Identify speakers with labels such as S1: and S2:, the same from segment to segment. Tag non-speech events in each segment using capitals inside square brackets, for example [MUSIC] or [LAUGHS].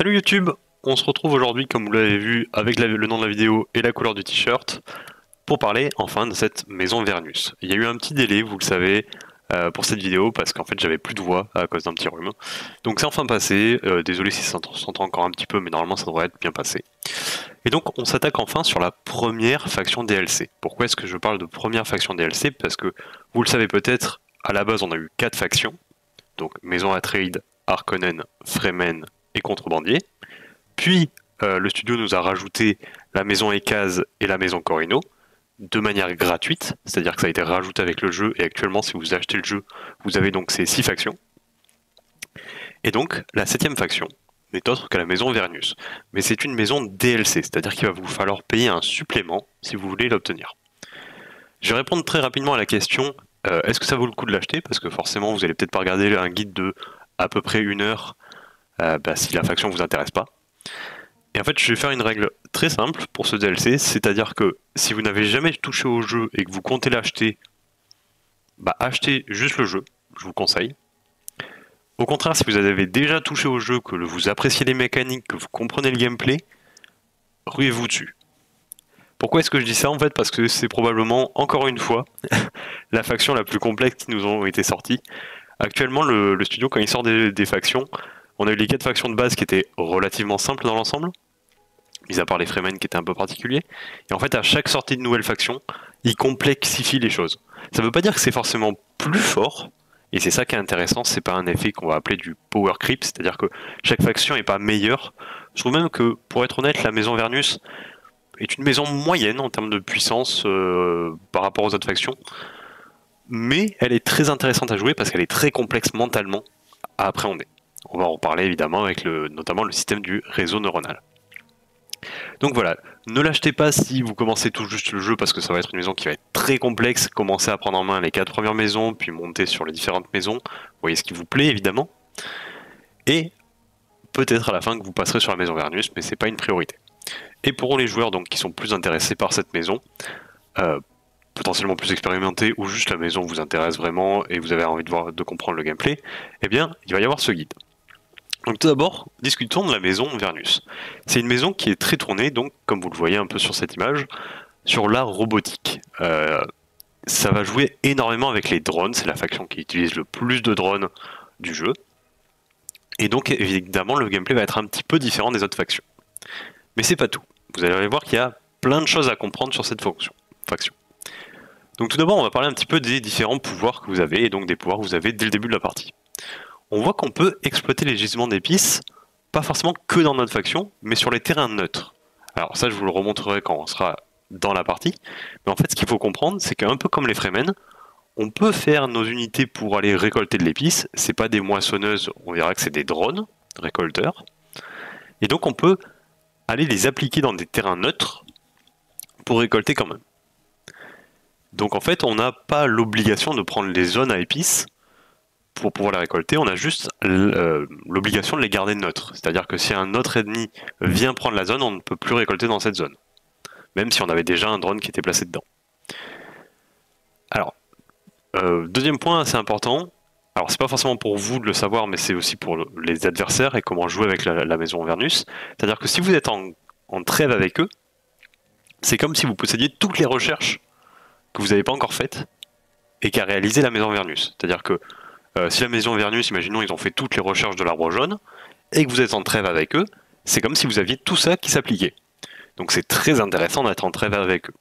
S1: Salut YouTube, on se retrouve aujourd'hui comme vous l'avez vu avec le nom de la vidéo et la couleur du t-shirt pour parler enfin de cette maison Vernus. Il y a eu un petit délai, vous le savez, euh, pour cette vidéo parce qu'en fait j'avais plus de voix à cause d'un petit rhume. Donc c'est enfin passé, euh, désolé si ça s'entend encore un petit peu mais normalement ça devrait être bien passé. Et donc on s'attaque enfin sur la première faction DLC. Pourquoi est-ce que je parle de première faction DLC Parce que vous le savez peut-être, à la base on a eu quatre factions, donc Maison Atreide, Harkonnen, Fremen et Contrebandier. Puis euh, le studio nous a rajouté la maison Ekaz et la maison Corino de manière gratuite, c'est-à-dire que ça a été rajouté avec le jeu et actuellement si vous achetez le jeu, vous avez donc ces six factions. Et donc la septième faction n'est autre que la maison Vernus, mais c'est une maison DLC, c'est-à-dire qu'il va vous falloir payer un supplément si vous voulez l'obtenir. Je vais répondre très rapidement à la question euh, est-ce que ça vaut le coup de l'acheter? Parce que forcément vous allez peut-être pas regarder un guide de à peu près une heure euh, bah, si la faction vous intéresse pas. Et en fait, je vais faire une règle très simple pour ce DLC, c'est-à-dire que si vous n'avez jamais touché au jeu et que vous comptez l'acheter, bah achetez juste le jeu, je vous conseille. Au contraire, si vous avez déjà touché au jeu, que vous appréciez les mécaniques, que vous comprenez le gameplay, ruez-vous dessus. Pourquoi est-ce que je dis ça en fait? Parce que c'est probablement, encore une fois, [LAUGHS] la faction la plus complexe qui nous ont été sortie. Actuellement, le, studio, quand il sort des factions, on a eu les quatre factions de base qui étaient relativement simples dans l'ensemble, mis à part les Fremen qui étaient un peu particuliers. Et en fait, à chaque sortie de nouvelle faction, ils complexifient les choses. Ça ne veut pas dire que c'est forcément plus fort, et c'est ça qui est intéressant, c'est pas un effet qu'on va appeler du power creep, c'est-à-dire que chaque faction n'est pas meilleure. Je trouve même que, pour être honnête, la maison Vernus est une maison moyenne en termes de puissance euh, par rapport aux autres factions, mais elle est très intéressante à jouer parce qu'elle est très complexe mentalement à appréhender. On va en reparler évidemment avec notamment le système du réseau neuronal. Donc voilà, ne l'achetez pas si vous commencez tout juste le jeu parce que ça va être une maison qui va être très complexe. Commencez à prendre en main les quatre premières maisons, puis monter sur les différentes maisons. Voyez ce qui vous plaît évidemment. Et peut-être à la fin que vous passerez sur la maison Vernus, mais c'est pas une priorité. Et pour les joueurs donc qui sont plus intéressés par cette maison, euh, potentiellement plus expérimentés, ou juste la maison vous intéresse vraiment et vous avez envie de, de comprendre le gameplay, eh bien il va y avoir ce guide. Donc tout d'abord, discutons de la maison Vernus. C'est une maison qui est très tournée, donc comme vous le voyez un peu sur cette image, sur la robotique. Euh, ça va jouer énormément avec les drones, c'est la faction qui utilise le plus de drones du jeu. Et donc évidemment le gameplay va être un petit peu différent des autres factions. Mais c'est pas tout. Vous allez voir qu'il y a plein de choses à comprendre sur cette faction. Donc tout d'abord on va parler un petit peu des différents pouvoirs que vous avez, et donc des pouvoirs que vous avez dès le début de la partie on voit qu'on peut exploiter les gisements d'épices, pas forcément que dans notre faction, mais sur les terrains neutres. Alors ça, je vous le remontrerai quand on sera dans la partie. Mais en fait, ce qu'il faut comprendre, c'est qu'un peu comme les Fremen, on peut faire nos unités pour aller récolter de l'épice. C'est pas des moissonneuses, on verra que c'est des drones récolteurs. Et donc on peut aller les appliquer dans des terrains neutres pour récolter quand même. Donc en fait, on n'a pas l'obligation de prendre les zones à épices pour pouvoir les récolter, on a juste euh, l'obligation de les garder neutres. C'est-à-dire que si un autre ennemi vient prendre la zone, on ne peut plus récolter dans cette zone. Même si on avait déjà un drone qui était placé dedans. Alors, euh, deuxième point assez important. Alors, c'est pas forcément pour vous de le savoir, mais c'est aussi pour les adversaires et comment jouer avec la, maison Vernus. C'est-à-dire que si vous êtes en, trêve avec eux, c'est comme si vous possédiez toutes les recherches que vous n'avez pas encore faites et qu'a réalisé la maison Vernus. C'est-à-dire que euh, si la maison Vernus, imaginons, ils ont fait toutes les recherches de l'arbre jaune, et que vous êtes en trêve avec eux, c'est comme si vous aviez tout ça qui s'appliquait. Donc c'est très intéressant d'être en trêve avec eux.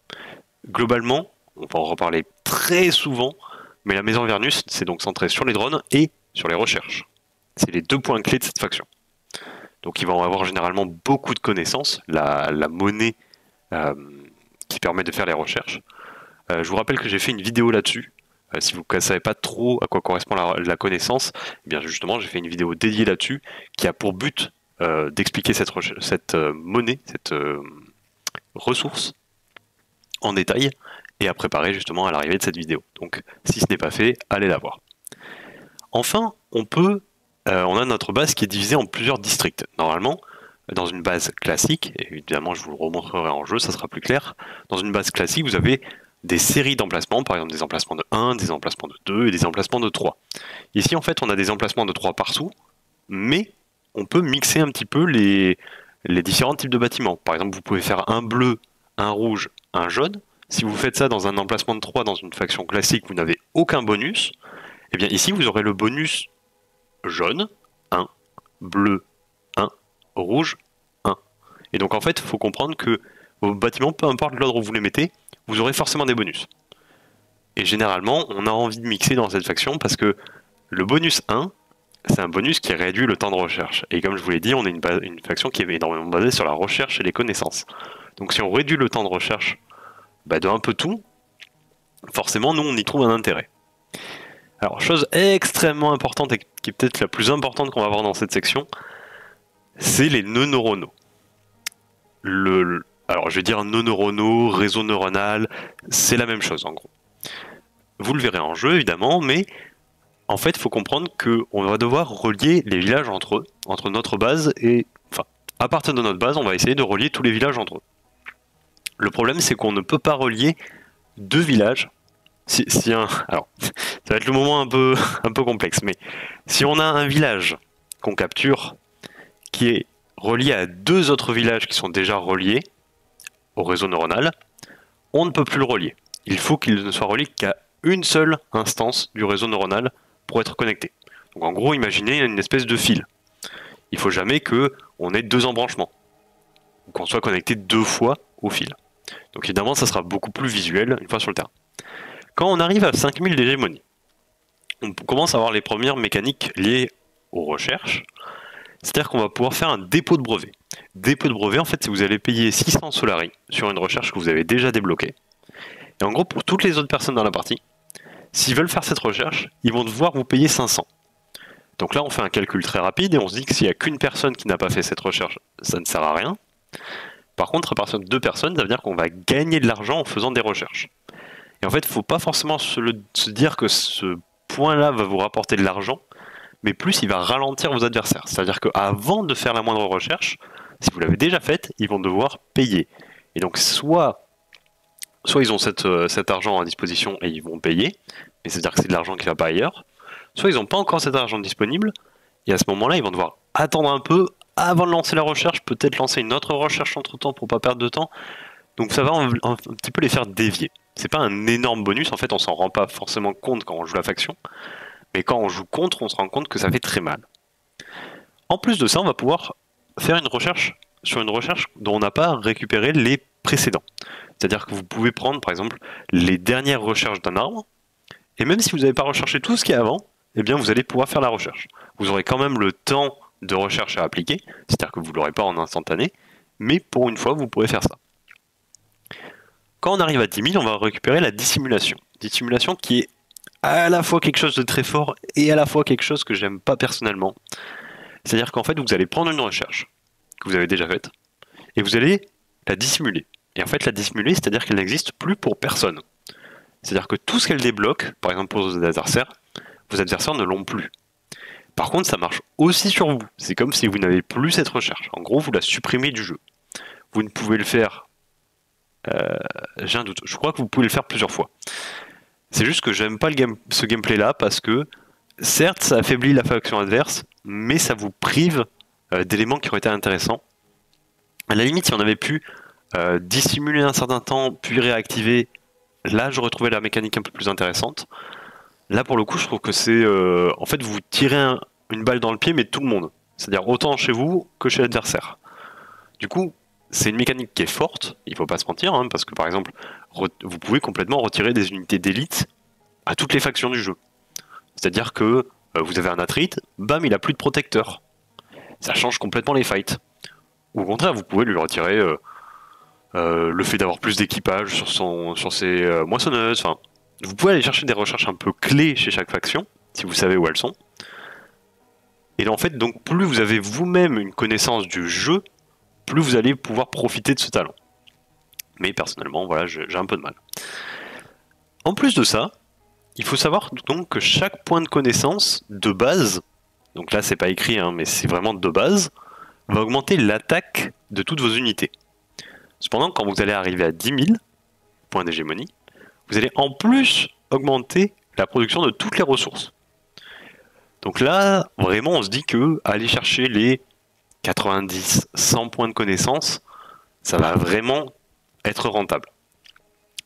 S1: Globalement, on va en reparler très souvent, mais la maison Vernus, c'est donc centré sur les drones et sur les recherches. C'est les deux points clés de cette faction. Donc ils vont avoir généralement beaucoup de connaissances, la, monnaie euh, qui permet de faire les recherches. Euh, je vous rappelle que j'ai fait une vidéo là-dessus, euh, si vous ne savez pas trop à quoi correspond la, connaissance, eh bien justement, j'ai fait une vidéo dédiée là-dessus qui a pour but euh, d'expliquer cette, euh, monnaie, cette ressource en détail et à préparer justement à l'arrivée de cette vidéo. Donc, si ce n'est pas fait, allez la voir. Enfin, on peut, on a notre base qui est divisée en plusieurs districts. Normalement, dans une base classique, et évidemment je vous le remontrerai en jeu, ça sera plus clair. Dans une base classique, vous avez des séries d'emplacements, par exemple des emplacements de 1, des emplacements de 2 et des emplacements de 3. Ici, en fait, on a des emplacements de 3 partout, mais on peut mixer un petit peu les, les différents types de bâtiments. Par exemple, vous pouvez faire un bleu, un rouge, un jaune. Si vous faites ça dans un emplacement de 3 dans une faction classique, vous n'avez aucun bonus. Et eh bien ici, vous aurez le bonus jaune, 1, bleu, 1, rouge, 1. Et donc en fait, il faut comprendre que vos bâtiments, peu importe l'ordre où vous les mettez, vous aurez forcément des bonus. Et généralement, on a envie de mixer dans cette faction parce que le bonus 1, c'est un bonus qui réduit le temps de recherche. Et comme je vous l'ai dit, on est une, faction qui est énormément basée sur la recherche et les connaissances. Donc si on réduit le temps de recherche bah, de un peu tout, forcément, nous, on y trouve un intérêt. Alors, chose extrêmement importante et qui est peut-être la plus importante qu'on va voir dans cette section, c'est les nœuds neuronaux. Le, alors, je vais dire nœuds neuronaux, réseau neuronal, c'est la même chose en gros. Vous le verrez en jeu évidemment, mais en fait, il faut comprendre qu'on va devoir relier les villages entre eux, entre notre base et. Enfin, à partir de notre base, on va essayer de relier tous les villages entre eux. Le problème, c'est qu'on ne peut pas relier deux villages. Si, un, alors, [LAUGHS] ça va être le moment [LAUGHS] un peu complexe, mais si on a un village qu'on capture qui est relié à deux autres villages qui sont déjà reliés au réseau neuronal, on ne peut plus le relier. Il faut qu'il ne soit relié qu'à une seule instance du réseau neuronal pour être connecté. Donc en gros, imaginez une espèce de fil. Il faut jamais que on ait deux embranchements, ou qu'on soit connecté deux fois au fil. Donc évidemment, ça sera beaucoup plus visuel une fois sur le terrain. Quand on arrive à 5000 d'hégémonie, on commence à avoir les premières mécaniques liées aux recherches. C'est-à-dire qu'on va pouvoir faire un dépôt de brevet. Dépôt de brevet, en fait, vous allez payer 600 Solari sur une recherche que vous avez déjà débloquée. Et en gros, pour toutes les autres personnes dans la partie, s'ils veulent faire cette recherche, ils vont devoir vous payer 500. Donc là, on fait un calcul très rapide et on se dit que s'il n'y a qu'une personne qui n'a pas fait cette recherche, ça ne sert à rien. Par contre, à partir de deux personnes, ça veut dire qu'on va gagner de l'argent en faisant des recherches. Et en fait, il ne faut pas forcément se, dire que ce point-là va vous rapporter de l'argent, mais plus il va ralentir vos adversaires. C'est-à-dire qu'avant de faire la moindre recherche, si vous l'avez déjà faite, ils vont devoir payer. Et donc, soit, soit ils ont euh, cet argent à disposition et ils vont payer, mais c'est-à-dire que c'est de l'argent qui ne va pas ailleurs, soit ils n'ont pas encore cet argent disponible, et à ce moment-là, ils vont devoir attendre un peu avant de lancer la recherche, peut-être lancer une autre recherche entre temps pour pas perdre de temps. Donc ça va un, petit peu les faire dévier. C'est pas un énorme bonus, en fait on s'en rend pas forcément compte quand on joue la faction, mais quand on joue contre, on se rend compte que ça fait très mal. En plus de ça, on va pouvoir faire une recherche sur une recherche dont on n'a pas récupéré les précédents. C'est-à-dire que vous pouvez prendre par exemple les dernières recherches d'un arbre, et même si vous n'avez pas recherché tout ce qui est avant, eh bien vous allez pouvoir faire la recherche. Vous aurez quand même le temps de recherche à appliquer, c'est-à-dire que vous ne l'aurez pas en instantané, mais pour une fois, vous pourrez faire ça. Quand on arrive à 10 000, on va récupérer la dissimulation. Dissimulation qui est à la fois quelque chose de très fort et à la fois quelque chose que j'aime pas personnellement. C'est-à-dire qu'en fait, vous allez prendre une recherche que vous avez déjà faite et vous allez la dissimuler. Et en fait, la dissimuler, c'est-à-dire qu'elle n'existe plus pour personne. C'est-à-dire que tout ce qu'elle débloque, par exemple pour vos adversaires, vos adversaires ne l'ont plus. Par contre, ça marche aussi sur vous. C'est comme si vous n'avez plus cette recherche. En gros, vous la supprimez du jeu. Vous ne pouvez le faire. Euh, j'ai un doute. Je crois que vous pouvez le faire plusieurs fois. C'est juste que j'aime pas ce gameplay là parce que certes, ça affaiblit la faction adverse, mais ça vous prive euh, d'éléments qui auraient été intéressants. À la limite, si on avait pu euh, dissimuler un certain temps, puis réactiver, là j'aurais trouvé la mécanique un peu plus intéressante. Là, pour le coup, je trouve que c'est. Euh, en fait, vous tirez une balle dans le pied, mais tout le monde. C'est-à-dire autant chez vous que chez l'adversaire. Du coup, c'est une mécanique qui est forte, il faut pas se mentir, hein, parce que par exemple, vous pouvez complètement retirer des unités d'élite à toutes les factions du jeu. C'est-à-dire que vous avez un atrite, bam, il a plus de protecteur. Ça change complètement les fights. Ou au contraire, vous pouvez lui retirer euh, le fait d'avoir plus d'équipage sur, sur ses moissonneuses. Vous pouvez aller chercher des recherches un peu clés chez chaque faction, si vous savez où elles sont. Et en fait, donc plus vous avez vous-même une connaissance du jeu, plus vous allez pouvoir profiter de ce talent. Mais personnellement, voilà, j'ai un peu de mal. En plus de ça, il faut savoir donc que chaque point de connaissance de base, donc là c'est pas écrit, hein, mais c'est vraiment de base, va augmenter l'attaque de toutes vos unités. Cependant, quand vous allez arriver à 10 000 points d'hégémonie, vous allez en plus augmenter la production de toutes les ressources. Donc là, vraiment, on se dit que aller chercher les 90, 100 points de connaissance, ça va vraiment être rentable.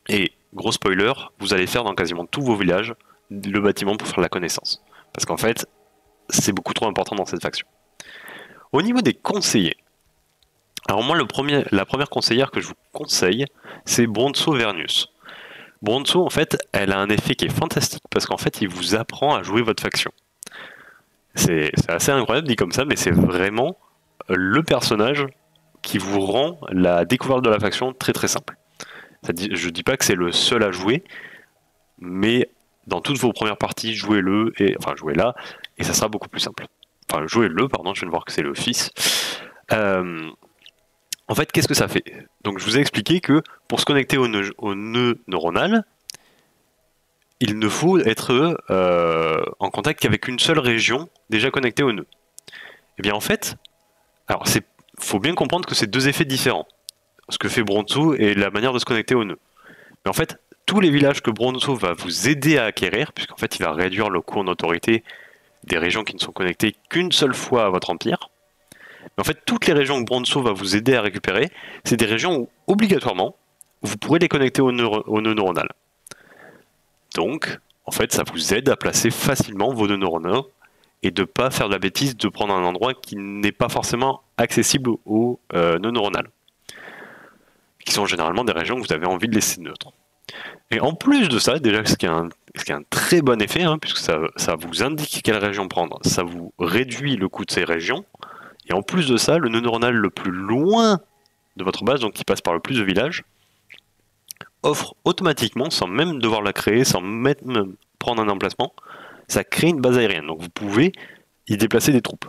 S1: Et gros spoiler, vous allez faire dans quasiment tous vos villages le bâtiment pour faire la connaissance. Parce qu'en fait, c'est beaucoup trop important dans cette faction. Au niveau des conseillers, alors moi, la première conseillère que je vous conseille, c'est Bronzo Vernius. Bronzo, en fait, elle a un effet qui est fantastique parce qu'en fait, il vous apprend à jouer votre faction. C'est assez incroyable dit comme ça, mais c'est vraiment le personnage qui vous rend la découverte de la faction très très simple. Je dis pas que c'est le seul à jouer, mais dans toutes vos premières parties, jouez-le, et enfin jouez-la, et ça sera beaucoup plus simple. Enfin, jouez-le, pardon, je viens de voir que c'est le fils. Euh, en fait, qu'est-ce que ça fait? Donc, je vous ai expliqué que pour se connecter au nœud, neuronal, il ne faut être euh, en contact qu'avec une seule région déjà connectée au nœud. Et eh bien, en fait, alors faut bien comprendre que c'est deux effets différents. Ce que fait Bronzo et la manière de se connecter au nœud. Mais en fait, tous les villages que Bronzo va vous aider à acquérir, puisqu'en fait il va réduire le coût en autorité des régions qui ne sont connectées qu'une seule fois à votre empire. Mais en fait, toutes les régions que Bronzo va vous aider à récupérer, c'est des régions où, obligatoirement, vous pourrez les connecter au nœud, neuronal. Donc, en fait, ça vous aide à placer facilement vos nœuds neuronaux et de ne pas faire de la bêtise de prendre un endroit qui n'est pas forcément accessible aux euh, neuronales, qui sont généralement des régions que vous avez envie de laisser neutres. Et en plus de ça, déjà, ce qui a un, très bon effet, hein, puisque ça, vous indique quelle région prendre, ça vous réduit le coût de ces régions, et en plus de ça, le nœud neuronal le plus loin de votre base, donc qui passe par le plus de villages, offre automatiquement, sans même devoir la créer, sans même prendre un emplacement, ça crée une base aérienne. Donc vous pouvez y déplacer des troupes.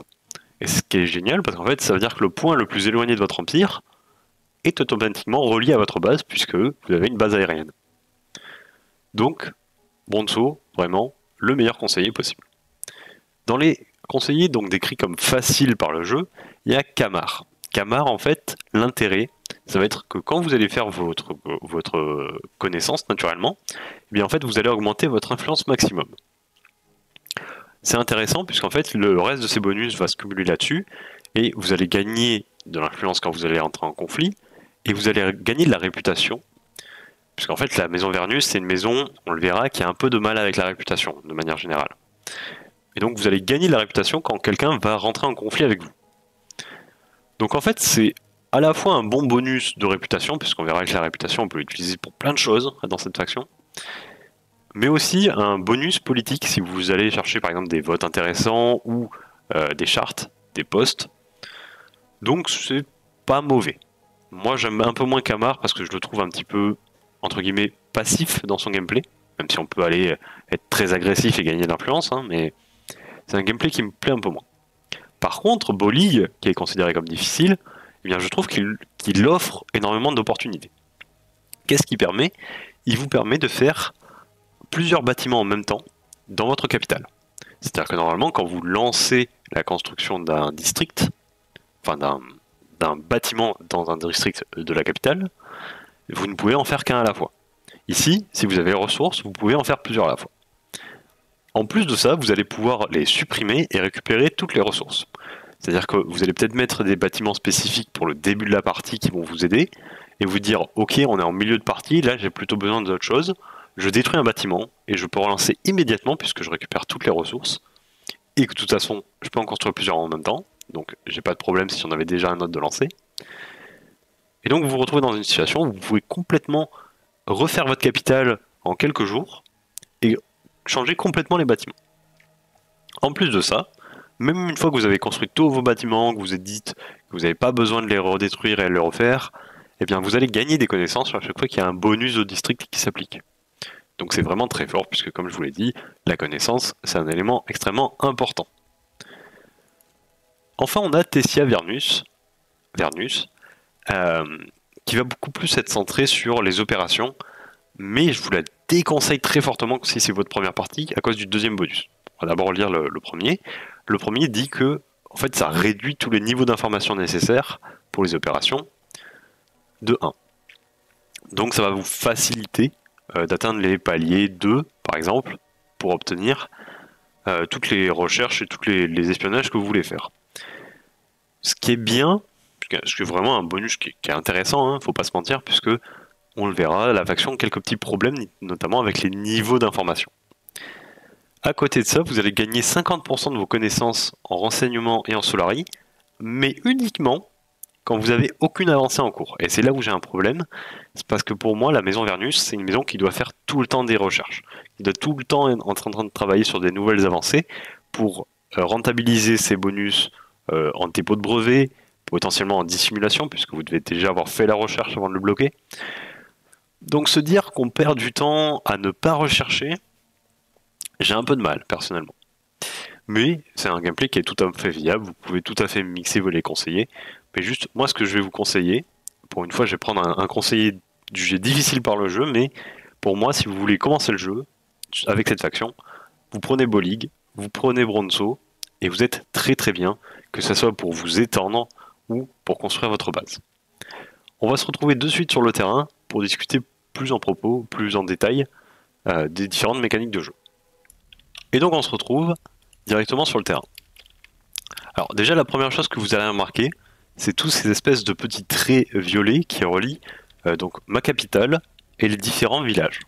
S1: Et ce qui est génial, parce qu'en fait, ça veut dire que le point le plus éloigné de votre empire est automatiquement relié à votre base, puisque vous avez une base aérienne. Donc, Bronzo, vraiment, le meilleur conseiller possible. Dans les conseillers donc décrits comme faciles par le jeu, il y a Kamar. Kamar, en fait, l'intérêt, ça va être que quand vous allez faire votre, votre connaissance naturellement, eh bien en fait vous allez augmenter votre influence maximum. C'est intéressant puisqu'en fait le reste de ces bonus va se cumuler là-dessus et vous allez gagner de l'influence quand vous allez entrer en conflit et vous allez gagner de la réputation puisqu'en fait la maison Vernus c'est une maison, on le verra, qui a un peu de mal avec la réputation de manière générale. Et donc vous allez gagner de la réputation quand quelqu'un va rentrer en conflit avec vous. Donc en fait c'est à la fois un bon bonus de réputation, puisqu'on verra que la réputation on peut l'utiliser pour plein de choses dans cette faction, mais aussi un bonus politique si vous allez chercher par exemple des votes intéressants ou euh, des chartes, des postes. Donc c'est pas mauvais. Moi j'aime un peu moins Kamar parce que je le trouve un petit peu entre guillemets passif dans son gameplay, même si on peut aller être très agressif et gagner de l'influence, hein, mais c'est un gameplay qui me plaît un peu moins. Par contre, Bolly, qui est considéré comme difficile, eh bien, je trouve qu'il offre énormément d'opportunités. Qu'est-ce qui permet? Il vous permet de faire plusieurs bâtiments en même temps dans votre capitale. C'est-à-dire que normalement, quand vous lancez la construction d'un district, enfin d'un bâtiment dans un district de la capitale, vous ne pouvez en faire qu'un à la fois. Ici, si vous avez ressources, vous pouvez en faire plusieurs à la fois. En plus de ça, vous allez pouvoir les supprimer et récupérer toutes les ressources. C'est-à-dire que vous allez peut-être mettre des bâtiments spécifiques pour le début de la partie qui vont vous aider, et vous dire, ok, on est en milieu de partie, là j'ai plutôt besoin d'autre chose, je détruis un bâtiment et je peux relancer immédiatement puisque je récupère toutes les ressources et que de toute façon je peux en construire plusieurs en même temps, donc j'ai pas de problème si on avait déjà un autre de lancer. Et donc vous vous retrouvez dans une situation où vous pouvez complètement refaire votre capital en quelques jours et changer complètement les bâtiments. En plus de ça, même une fois que vous avez construit tous vos bâtiments, que vous êtes dit que vous n'avez pas besoin de les redétruire et de les refaire, eh bien vous allez gagner des connaissances à chaque fois qu'il y a un bonus au district qui s'applique. Donc c'est vraiment très fort, puisque comme je vous l'ai dit, la connaissance, c'est un élément extrêmement important. Enfin, on a Tessia Vernus, euh, qui va beaucoup plus être centré sur les opérations, mais je vous la déconseille très fortement si c'est votre première partie, à cause du deuxième bonus. On va d'abord lire le, le, premier. Le premier dit que en fait, ça réduit tous les niveaux d'information nécessaires pour les opérations de 1. Donc ça va vous faciliter euh, d'atteindre les paliers 2, par exemple, pour obtenir euh, toutes les recherches et tous les, espionnages que vous voulez faire. Ce qui est bien, ce qui est vraiment un bonus qui est, intéressant, hein, faut pas se mentir, puisque on le verra, la faction a quelques petits problèmes, notamment avec les niveaux d'information. À côté de ça, vous allez gagner 50% de vos connaissances en renseignement et en Solari, mais uniquement quand vous avez aucune avancée en cours. Et c'est là où j'ai un problème, c'est parce que pour moi, la maison Vernus, c'est une maison qui doit faire tout le temps des recherches. Il doit tout le temps être en train de travailler sur des nouvelles avancées pour euh, rentabiliser ses bonus euh, en dépôt de brevet, potentiellement en dissimulation, puisque vous devez déjà avoir fait la recherche avant de le bloquer. Donc se dire qu'on perd du temps à ne pas rechercher, j'ai un peu de mal, personnellement. Mais c'est un gameplay qui est tout à fait viable, vous pouvez tout à fait mixer, vous les conseiller. Mais juste, moi, ce que je vais vous conseiller, pour une fois, je vais prendre un, conseiller jeu difficile par le jeu, mais pour moi, si vous voulez commencer le jeu avec cette faction, vous prenez Bolig, vous prenez Bronzo, et vous êtes très très bien, que ce soit pour vous étendre ou pour construire votre base. On va se retrouver de suite sur le terrain pour discuter plus en propos, plus en détail euh, des différentes mécaniques de jeu. Et donc on se retrouve directement sur le terrain. Alors déjà la première chose que vous allez remarquer, c'est tous ces espèces de petits traits violets qui relient euh, donc ma capitale et les différents villages.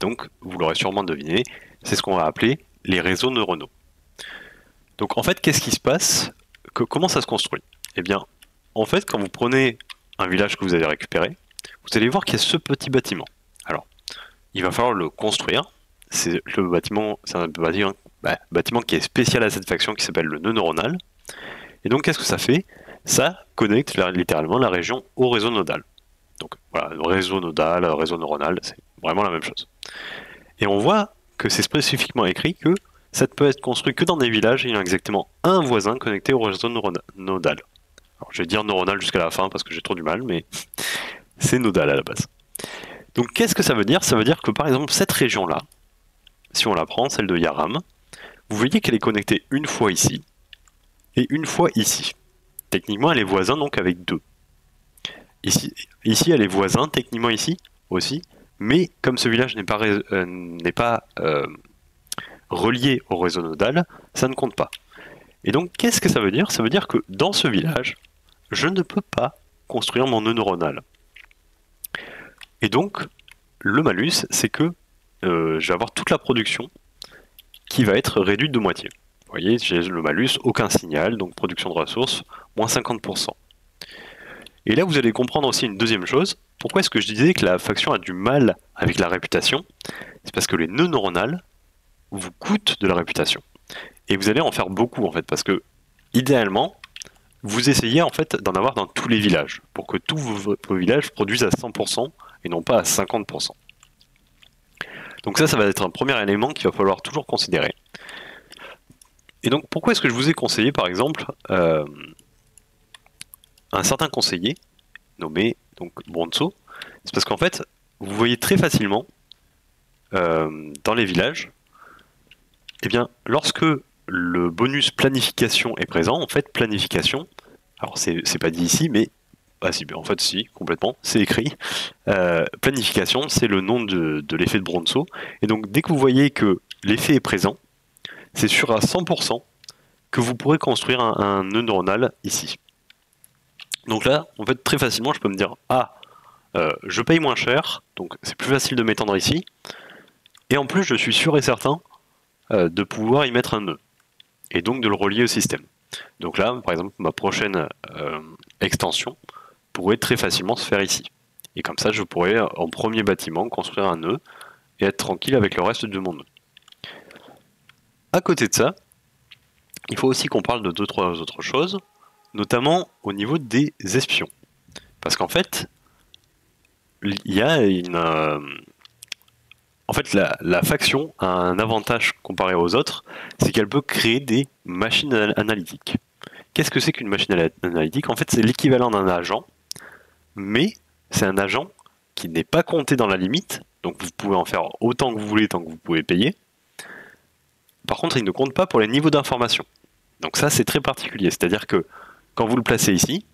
S1: Donc, vous l'aurez sûrement deviné, c'est ce qu'on va appeler les réseaux neuronaux. Donc en fait, qu'est-ce qui se passe Comment ça se construit? Eh bien, en fait, quand vous prenez un village que vous avez récupéré, vous allez voir qu'il y a ce petit bâtiment. Alors, il va falloir le construire. C'est le bâtiment, c'est un bâtiment, bah, bâtiment qui est spécial à cette faction qui s'appelle le nœud neuronal. Et donc, qu'est-ce que ça fait? Ça connecte littéralement la région au réseau nodal. Donc voilà, réseau nodal, réseau neuronal, c'est vraiment la même chose. Et on voit que c'est spécifiquement écrit que ça ne peut être construit que dans des villages ayant exactement un voisin connecté au réseau nodal. Alors je vais dire neuronal jusqu'à la fin parce que j'ai trop du mal, mais [LAUGHS] c'est nodal à la base. Donc qu'est-ce que ça veut dire? Ça veut dire que par exemple cette région-là, si on la prend, celle de Yaram, vous voyez qu'elle est connectée une fois ici et une fois ici. Techniquement, elle est voisin donc avec deux. Ici, ici, elle est voisin, techniquement ici aussi, mais comme ce village n'est pas, euh, pas euh, relié au réseau nodal, ça ne compte pas. Et donc, qu'est-ce que ça veut dire? Ça veut dire que dans ce village, je ne peux pas construire mon nœud neuronal. Et donc, le malus, c'est que euh, je vais avoir toute la production qui va être réduite de moitié. Vous voyez, j'ai le malus, aucun signal, donc production de ressources, moins 50%. Et là, vous allez comprendre aussi une deuxième chose. Pourquoi est-ce que je disais que la faction a du mal avec la réputation? C'est parce que les nœuds neuronales vous coûtent de la réputation. Et vous allez en faire beaucoup, en fait, parce que, idéalement, vous essayez, en fait, d'en avoir dans tous les villages, pour que tous vos, vos villages produisent à 100% et non pas à 50%. Donc ça, ça va être un premier élément qu'il va falloir toujours considérer. Et donc, pourquoi est-ce que je vous ai conseillé, par exemple, euh, un certain conseiller nommé donc Bronzo? C'est parce qu'en fait, vous voyez très facilement euh, dans les villages, eh bien, lorsque le bonus planification est présent, en fait, planification, alors c'est pas dit ici, mais ah en fait si, complètement, c'est écrit. Euh, planification, c'est le nom de, de l'effet de Bronzo. Et donc dès que vous voyez que l'effet est présent, c'est sûr à 100% que vous pourrez construire un, nœud neuronal ici. Donc là, en fait, très facilement, je peux me dire, ah, euh, je paye moins cher, donc c'est plus facile de m'étendre ici. Et en plus, je suis sûr et certain euh, de pouvoir y mettre un nœud. Et donc de le relier au système. Donc là, par exemple, ma prochaine euh, extension pourrait très facilement se faire ici. Et comme ça, je pourrais, en premier bâtiment, construire un nœud et être tranquille avec le reste de mon nœud. À côté de ça, il faut aussi qu'on parle de deux, trois autres choses, notamment au niveau des espions. Parce qu'en fait, il y a une. En fait, la, faction a un avantage comparé aux autres, c'est qu'elle peut créer des machines analytiques. Qu'est-ce que c'est qu'une machine analytique? En fait, c'est l'équivalent d'un agent, mais c'est un agent qui n'est pas compté dans la limite, donc vous pouvez en faire autant que vous voulez tant que vous pouvez payer, par contre, il ne compte pas pour les niveaux d'information. Donc ça, c'est très particulier. C'est-à-dire que quand vous le placez ici,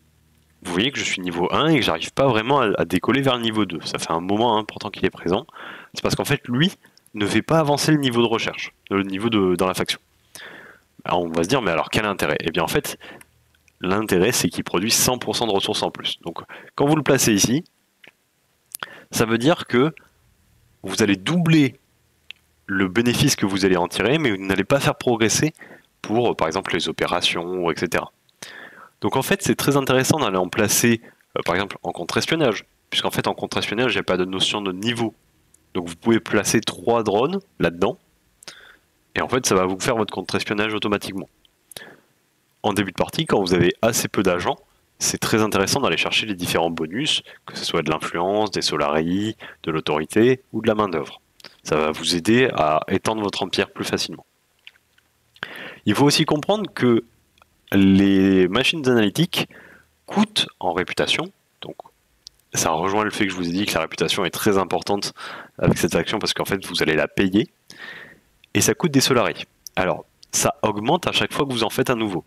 S1: vous voyez que je suis niveau 1 et que j'arrive pas vraiment à, décoller vers le niveau 2. Ça fait un moment important qu'il est présent. C'est parce qu'en fait, lui ne fait pas avancer le niveau de recherche, le niveau de, dans la faction. On va se dire, mais alors quel intérêt? Eh bien en fait, L'intérêt, c'est qu'il produit 100% de ressources en plus. Donc, quand vous le placez ici, ça veut dire que vous allez doubler le bénéfice que vous allez en tirer, mais vous n'allez pas faire progresser pour, par exemple, les opérations, etc. Donc en fait, c'est très intéressant d'aller en placer, euh, par exemple, en contre-espionnage, puisqu'en fait, en contre-espionnage, il n'y a pas de notion de niveau. Donc vous pouvez placer trois drones là-dedans, et en fait, ça va vous faire votre contre-espionnage automatiquement. En début de partie, quand vous avez assez peu d'agents, c'est très intéressant d'aller chercher les différents bonus, que ce soit de l'influence, des solaris, de l'autorité ou de la main-d'œuvre. Ça va vous aider à étendre votre empire plus facilement. Il faut aussi comprendre que les machines analytiques coûtent en réputation. Ça rejoint le fait que je vous ai dit que la réputation est très importante avec cette action parce qu'en fait, vous allez la payer. Et ça coûte des solaris. Alors, ça augmente à chaque fois que vous en faites un nouveau.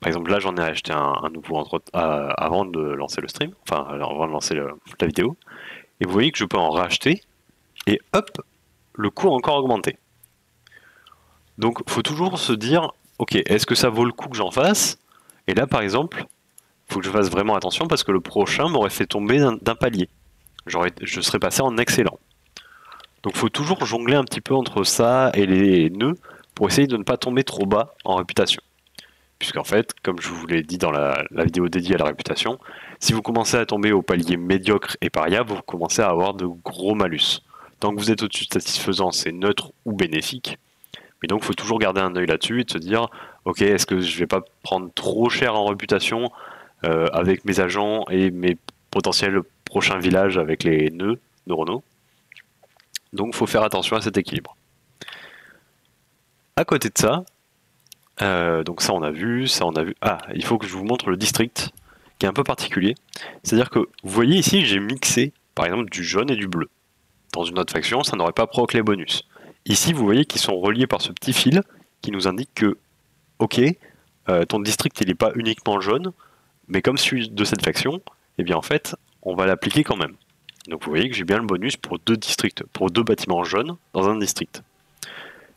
S1: Par exemple, là, j'en ai acheté un, nouveau avant de lancer le stream, enfin, avant de lancer la vidéo. Et vous voyez que je peux en racheter. Et hop, le coût a encore augmenté. Donc, faut toujours se dire, ok, est-ce que ça vaut le coup que j'en fasse? Et là, par exemple, faut que je fasse vraiment attention parce que le prochain m'aurait fait tomber d'un palier. Je serais passé en excellent. Donc, faut toujours jongler un petit peu entre ça et les nœuds pour essayer de ne pas tomber trop bas en réputation. Puisqu'en fait, comme je vous l'ai dit dans la, vidéo dédiée à la réputation, si vous commencez à tomber au palier médiocre et paria, vous commencez à avoir de gros malus. Tant que vous êtes au-dessus de satisfaisant, c'est neutre ou bénéfique. Mais donc, il faut toujours garder un œil là-dessus et de se dire, ok, est-ce que je vais pas prendre trop cher en réputation avec mes agents et mes potentiels prochains villages avec les nœuds neuronaux Donc, faut faire attention à cet équilibre. À côté de ça, euh, donc ça on a vu, ça on a vu. Ah, il faut que je vous montre le district qui est un peu particulier. C'est-à-dire que vous voyez ici, j'ai mixé par exemple du jaune et du bleu. Dans une autre faction, ça n'aurait pas proc les bonus. Ici, vous voyez qu'ils sont reliés par ce petit fil qui nous indique que, ok, euh, ton district il n'est pas uniquement jaune, mais comme celui de cette faction, eh bien en fait, on va l'appliquer quand même. Donc vous voyez que j'ai bien le bonus pour deux districts, pour deux bâtiments jaunes dans un district.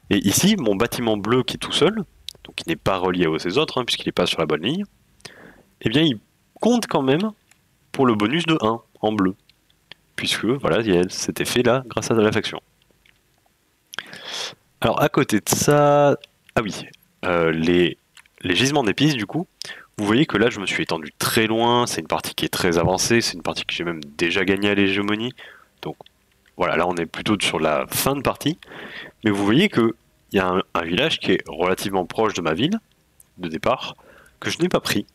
S1: Et ici, mon bâtiment bleu qui est tout seul, donc qui n'est pas relié aux ces autres, hein, puisqu'il n'est pas sur la bonne ligne, eh bien il compte quand même pour le bonus de 1 en bleu. Puisque voilà, il y a cet effet là grâce à la faction. Alors à côté de ça, ah oui, euh, les gisements d'épices du coup, vous voyez que là je me suis étendu très loin, c'est une partie qui est très avancée, c'est une partie que j'ai même déjà gagnée à l'hégémonie, donc voilà, là on est plutôt sur la fin de partie, mais vous voyez que il y a un, village qui est relativement proche de ma ville, de départ, que je n'ai pas pris,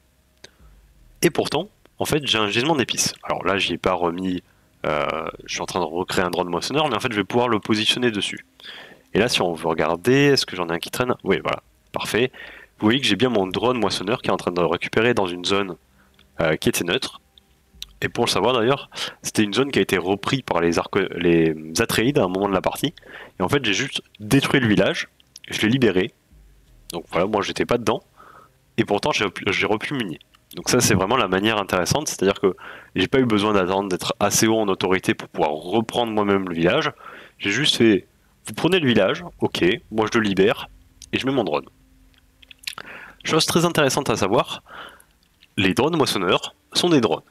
S1: et pourtant, en fait j'ai un gisement d'épices. Alors là j'y ai pas remis, euh, je suis en train de recréer un drone moissonneur, mais en fait je vais pouvoir le positionner dessus. Et là, si on veut regarder, est-ce que j'en ai un qui traîne? Oui, voilà, parfait. Vous voyez que j'ai bien mon drone moissonneur qui est en train de récupérer dans une zone euh, qui était neutre. Et pour le savoir d'ailleurs, c'était une zone qui a été reprise par les, les Atreides à un moment de la partie. Et en fait, j'ai juste détruit le village, je l'ai libéré. Donc voilà, moi j'étais pas dedans. Et pourtant, j'ai repu minier. Donc ça, c'est vraiment la manière intéressante, c'est-à-dire que j'ai pas eu besoin d'attendre d'être assez haut en autorité pour pouvoir reprendre moi-même le village. J'ai juste fait vous prenez le village, ok, moi je le libère, et je mets mon drone. Chose très intéressante à savoir, les drones moissonneurs sont des drones.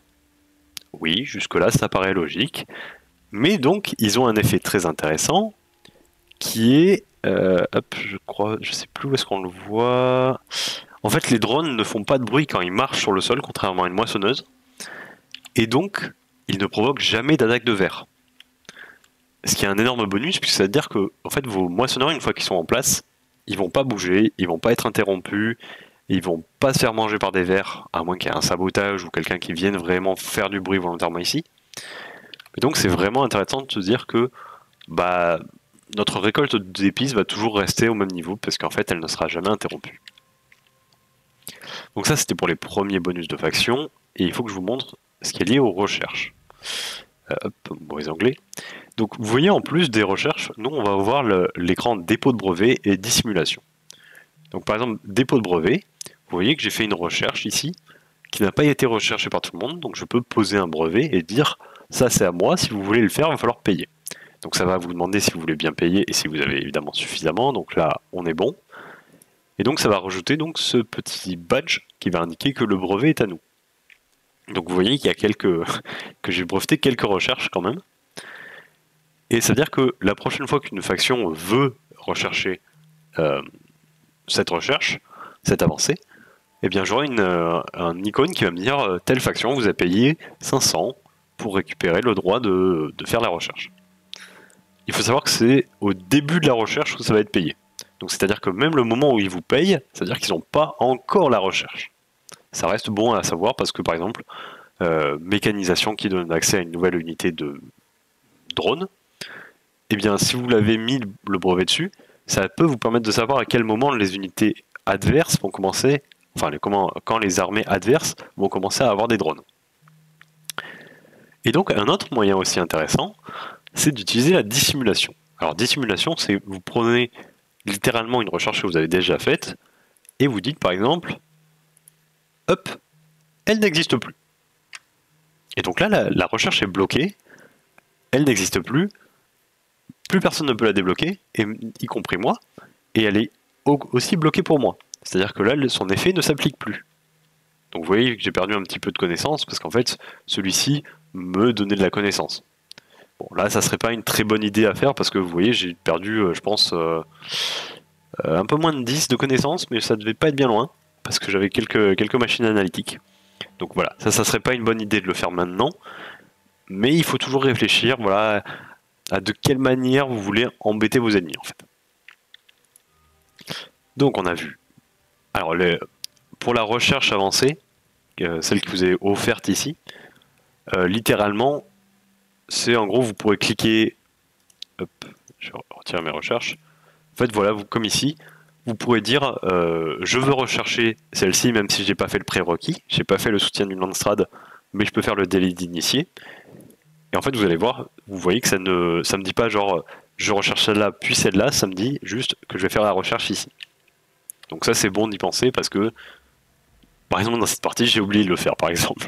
S1: Oui, jusque-là ça paraît logique, mais donc ils ont un effet très intéressant qui est, euh, hop, je crois, je sais plus où est-ce qu'on le voit. En fait, les drones ne font pas de bruit quand ils marchent sur le sol, contrairement à une moissonneuse, et donc ils ne provoquent jamais d'attaque de verre. Ce qui est un énorme bonus, puisque ça veut dire que en fait, vos moissonneurs, une fois qu'ils sont en place, ils vont pas bouger, ils vont pas être interrompus, ils vont pas se faire manger par des vers, à moins qu'il y ait un sabotage ou quelqu'un qui vienne vraiment faire du bruit volontairement ici. Et donc c'est vraiment intéressant de se dire que bah, notre récolte d'épices va toujours rester au même niveau, parce qu'en fait elle ne sera jamais interrompue. Donc ça c'était pour les premiers bonus de faction, et il faut que je vous montre ce qui est lié aux recherches. Euh, hop, mauvais anglais. Donc vous voyez en plus des recherches, nous on va voir l'écran dépôt de brevet et dissimulation. Donc par exemple dépôt de brevet, vous voyez que j'ai fait une recherche ici qui n'a pas été recherchée par tout le monde, donc je peux poser un brevet et dire ça c'est à moi, si vous voulez le faire il va falloir payer. Donc ça va vous demander si vous voulez bien payer et si vous avez évidemment suffisamment, donc là on est bon. Et donc ça va rajouter donc ce petit badge qui va indiquer que le brevet est à nous. Donc vous voyez qu'il y a quelques [LAUGHS] que j'ai breveté quelques recherches quand même. Et ça veut dire que la prochaine fois qu'une faction veut rechercher euh, cette recherche, cette avancée, eh bien j'aurai une, euh, un icône qui va me dire euh, telle faction vous a payé 500 pour récupérer le droit de, de faire la recherche. Il faut savoir que c'est au début de la recherche que ça va être payé. Donc c'est-à-dire que même le moment où ils vous payent, c'est-à-dire qu'ils n'ont pas encore la recherche. Ça reste bon à savoir parce que par exemple, euh, mécanisation qui donne accès à une nouvelle unité de drone, eh bien si vous l'avez mis le brevet dessus, ça peut vous permettre de savoir à quel moment les unités adverses vont commencer, enfin comment, quand les armées adverses vont commencer à avoir des drones. Et donc un autre moyen aussi intéressant, c'est d'utiliser la dissimulation. Alors dissimulation, c'est vous prenez littéralement une recherche que vous avez déjà faite et vous dites par exemple, hop, elle n'existe plus. Et donc là, la, recherche est bloquée, elle n'existe plus, plus personne ne peut la débloquer, y compris moi, et elle est aussi bloquée pour moi. C'est-à-dire que là, son effet ne s'applique plus. Donc vous voyez que j'ai perdu un petit peu de connaissance, parce qu'en fait, celui-ci me donnait de la connaissance. Bon, là, ça serait pas une très bonne idée à faire parce que vous voyez, j'ai perdu, euh, je pense, euh, euh, un peu moins de 10 de connaissances, mais ça devait pas être bien loin parce que j'avais quelques, quelques machines analytiques. Donc voilà, ça, ça serait pas une bonne idée de le faire maintenant, mais il faut toujours réfléchir, voilà, à de quelle manière vous voulez embêter vos ennemis en fait. Donc on a vu. Alors pour la recherche avancée, celle que vous avez offerte ici, littéralement, c'est en gros, vous pourrez cliquer. Hop, je retire mes recherches. En fait, voilà, vous, comme ici, vous pourrez dire euh, je veux rechercher celle-ci, même si j'ai pas fait le prérequis, j'ai pas fait le soutien d'une Landstrad, mais je peux faire le délai d'initié. Et en fait, vous allez voir, vous voyez que ça ne ça me dit pas genre je recherche celle-là puis celle-là, ça me dit juste que je vais faire la recherche ici. Donc ça c'est bon d'y penser parce que par exemple dans cette partie j'ai oublié de le faire par exemple.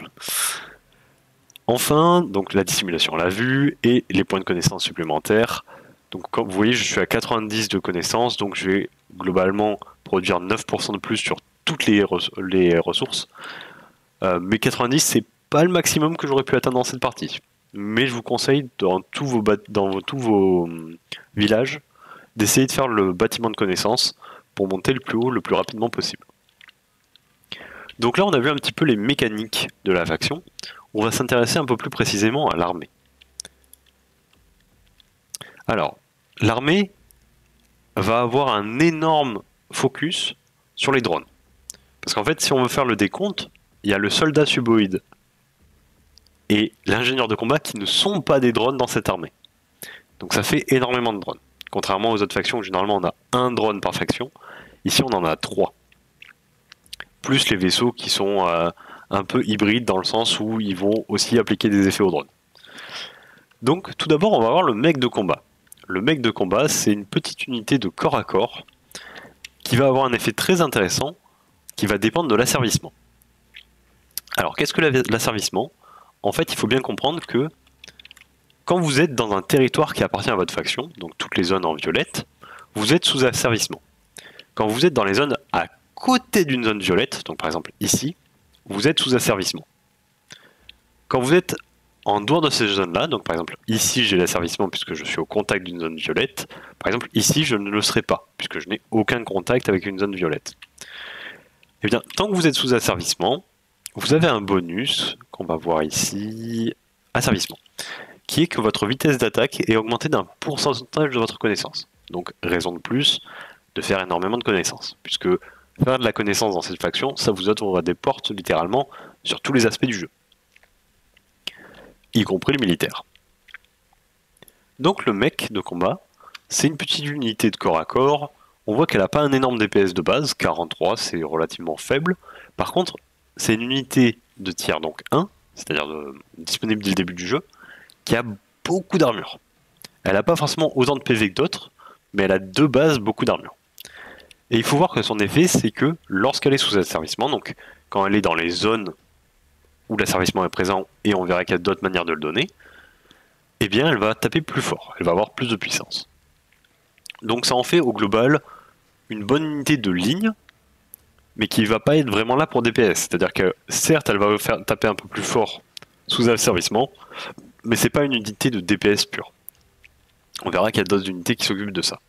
S1: Enfin, donc la dissimulation, on l'a vu, et les points de connaissance supplémentaires. Donc comme vous voyez, je suis à 90 de connaissances, donc je vais globalement produire 9% de plus sur toutes les, ressources. Euh, mais 90, c'est pas le maximum que j'aurais pu atteindre dans cette partie. Mais je vous conseille dans tous vos, dans tous vos hum, villages d'essayer de faire le bâtiment de connaissances pour monter le plus haut le plus rapidement possible. Donc là, on a vu un petit peu les mécaniques de la faction on va s'intéresser un peu plus précisément à l'armée. Alors, l'armée va avoir un énorme focus sur les drones. Parce qu'en fait, si on veut faire le décompte, il y a le soldat suboïde et l'ingénieur de combat qui ne sont pas des drones dans cette armée. Donc ça fait énormément de drones. Contrairement aux autres factions où généralement on a un drone par faction, ici on en a trois. Plus les vaisseaux qui sont euh, un peu hybride dans le sens où ils vont aussi appliquer des effets au drone. Donc tout d'abord on va voir le mec de combat. Le mec de combat c'est une petite unité de corps à corps qui va avoir un effet très intéressant qui va dépendre de l'asservissement. Alors qu'est-ce que l'asservissement? En fait il faut bien comprendre que quand vous êtes dans un territoire qui appartient à votre faction, donc toutes les zones en violette, vous êtes sous asservissement. Quand vous êtes dans les zones à côté d'une zone violette, donc par exemple ici, vous êtes sous asservissement. Quand vous êtes en dehors de ces zones-là, donc par exemple ici j'ai l'asservissement puisque je suis au contact d'une zone violette, par exemple ici je ne le serai pas puisque je n'ai aucun contact avec une zone violette. Et eh bien tant que vous êtes sous asservissement, vous avez un bonus qu'on va voir ici, asservissement, qui est que votre vitesse d'attaque est augmentée d'un pourcentage de votre connaissance. Donc raison de plus de faire énormément de connaissances, puisque Faire de la connaissance dans cette faction, ça vous ouvre des portes littéralement sur tous les aspects du jeu. Y compris le militaire. Donc le mec de combat, c'est une petite unité de corps à corps. On voit qu'elle n'a pas un énorme DPS de base, 43 c'est relativement faible. Par contre, c'est une unité de tiers donc 1, c'est-à-dire disponible dès le début du jeu, qui a beaucoup d'armure. Elle n'a pas forcément autant de PV que d'autres, mais elle a de base beaucoup d'armure. Et il faut voir que son effet, c'est que lorsqu'elle est sous asservissement, donc quand elle est dans les zones où l'asservissement est présent, et on verra qu'il y a d'autres manières de le donner, eh bien elle va taper plus fort, elle va avoir plus de puissance. Donc ça en fait au global une bonne unité de ligne, mais qui va pas être vraiment là pour DPS. C'est-à-dire que certes, elle va faire taper un peu plus fort sous asservissement, mais c'est pas une unité de DPS pure. On verra qu'il y a d'autres unités qui s'occupent de ça.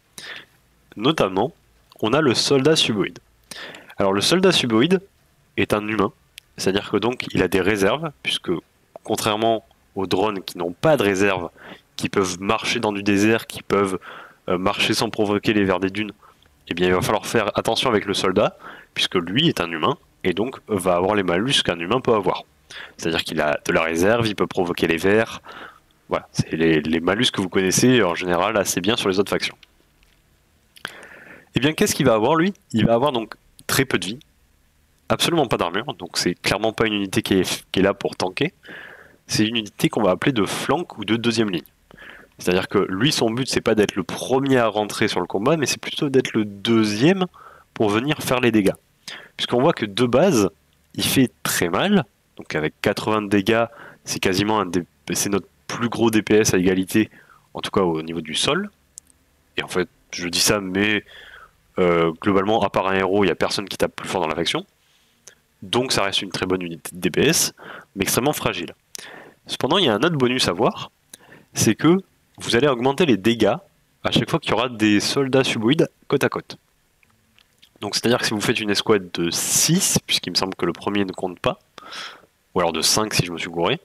S1: Notamment, on a le soldat suboïde. Alors le soldat suboïde est un humain, c'est-à-dire que donc il a des réserves, puisque contrairement aux drones qui n'ont pas de réserve, qui peuvent marcher dans du désert, qui peuvent euh, marcher sans provoquer les vers des dunes, eh bien il va falloir faire attention avec le soldat, puisque lui est un humain, et donc va avoir les malus qu'un humain peut avoir. C'est-à-dire qu'il a de la réserve, il peut provoquer les vers. Voilà, c'est les, malus que vous connaissez en général assez bien sur les autres factions. Eh bien, qu'est-ce qu'il va avoir lui? Il va avoir donc très peu de vie, absolument pas d'armure, donc c'est clairement pas une unité qui est, qui est là pour tanker. C'est une unité qu'on va appeler de flank ou de deuxième ligne. C'est-à-dire que lui, son but, c'est pas d'être le premier à rentrer sur le combat, mais c'est plutôt d'être le deuxième pour venir faire les dégâts. Puisqu'on voit que de base, il fait très mal. Donc avec 80 dégâts, c'est quasiment un c'est notre plus gros DPS à égalité, en tout cas au niveau du sol. Et en fait, je dis ça, mais euh, globalement, à part un héros, il n'y a personne qui tape plus fort dans la faction. Donc ça reste une très bonne unité de DPS, mais extrêmement fragile. Cependant, il y a un autre bonus à voir, c'est que vous allez augmenter les dégâts à chaque fois qu'il y aura des soldats suboïdes côte à côte. Donc c'est-à-dire que si vous faites une escouade de 6, puisqu'il me semble que le premier ne compte pas, ou alors de 5 si je me suis gouré,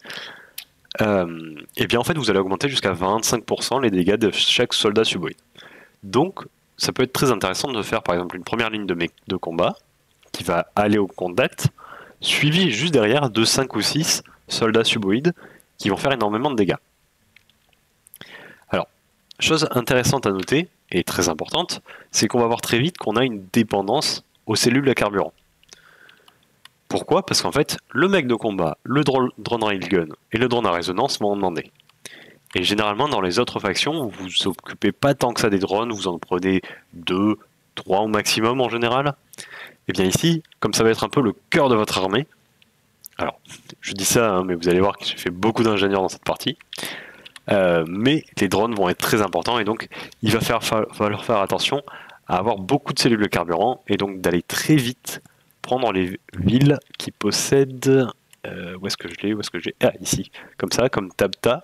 S1: euh, eh bien en fait vous allez augmenter jusqu'à 25% les dégâts de chaque soldat suboïde. Donc ça peut être très intéressant de faire par exemple une première ligne de combat qui va aller au contact, suivi juste derrière de 5 ou 6 soldats suboïdes qui vont faire énormément de dégâts. Chose intéressante à noter, et très importante, c'est qu'on va voir très vite qu'on a une dépendance aux cellules à carburant. Pourquoi? Parce qu'en fait, le mec de combat, le drone railgun et le drone à résonance vont en demander. Et généralement, dans les autres factions, vous vous occupez pas tant que ça des drones, vous en prenez 2, 3 au maximum en général. Et bien ici, comme ça va être un peu le cœur de votre armée, alors je dis ça, hein, mais vous allez voir que j'ai fait beaucoup d'ingénieurs dans cette partie, euh, mais les drones vont être très importants et donc il va, falloir faire attention à avoir beaucoup de cellules de carburant et donc d'aller très vite prendre les villes qui possèdent euh, où est-ce que je l'ai où est-ce que j'ai ah ici comme ça comme Tabta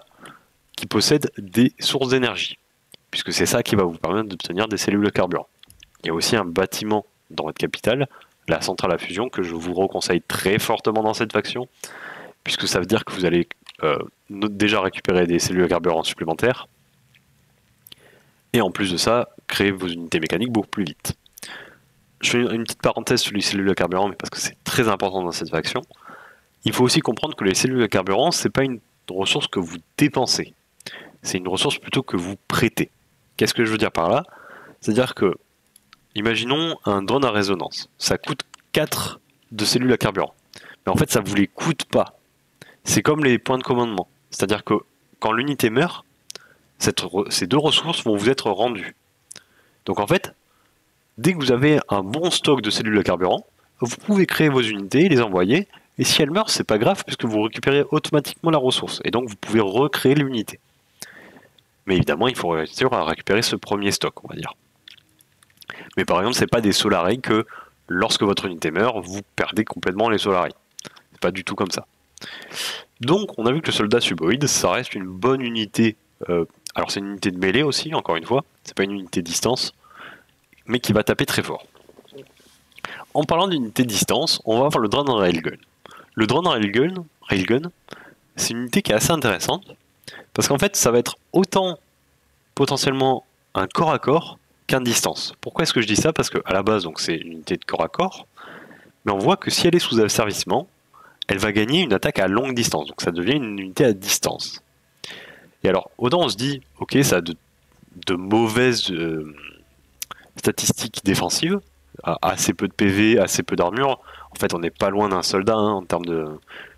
S1: qui possèdent des sources d'énergie puisque c'est ça qui va vous permettre d'obtenir des cellules de carburant. Il y a aussi un bâtiment dans votre capitale, la centrale à fusion que je vous reconseille très fortement dans cette faction puisque ça veut dire que vous allez euh, déjà récupérer des cellules à carburant supplémentaires, et en plus de ça, créer vos unités mécaniques beaucoup plus vite. Je fais une petite parenthèse sur les cellules à carburant, mais parce que c'est très important dans cette faction. Il faut aussi comprendre que les cellules à carburant, c'est pas une ressource que vous dépensez, c'est une ressource plutôt que vous prêtez. Qu'est-ce que je veux dire par là? C'est-à-dire que, imaginons un drone à résonance, ça coûte 4 de cellules à carburant. Mais en fait, ça ne vous les coûte pas c'est comme les points de commandement. C'est-à-dire que quand l'unité meurt, ces deux ressources vont vous être rendues. Donc en fait, dès que vous avez un bon stock de cellules de carburant, vous pouvez créer vos unités, les envoyer, et si elles meurent, c'est pas grave puisque vous récupérez automatiquement la ressource, et donc vous pouvez recréer l'unité. Mais évidemment, il faut réussir à récupérer ce premier stock, on va dire. Mais par exemple, c'est pas des solaris que lorsque votre unité meurt, vous perdez complètement les solaris. C'est pas du tout comme ça. Donc, on a vu que le soldat suboïde, ça reste une bonne unité. Euh, alors, c'est une unité de mêlée aussi, encore une fois. C'est pas une unité distance, mais qui va taper très fort. En parlant d'unité distance, on va voir le drone railgun. Le drone railgun, railgun c'est une unité qui est assez intéressante parce qu'en fait, ça va être autant potentiellement un corps à corps distance. Pourquoi est-ce que je dis ça? Parce qu'à la base, c'est une unité de corps à corps, mais on voit que si elle est sous asservissement, elle va gagner une attaque à longue distance. Donc ça devient une unité à distance. Et alors, autant on se dit, ok, ça a de, mauvaises euh, statistiques défensives, assez peu de PV, assez peu d'armure. En fait, on n'est pas loin d'un soldat hein, en termes de,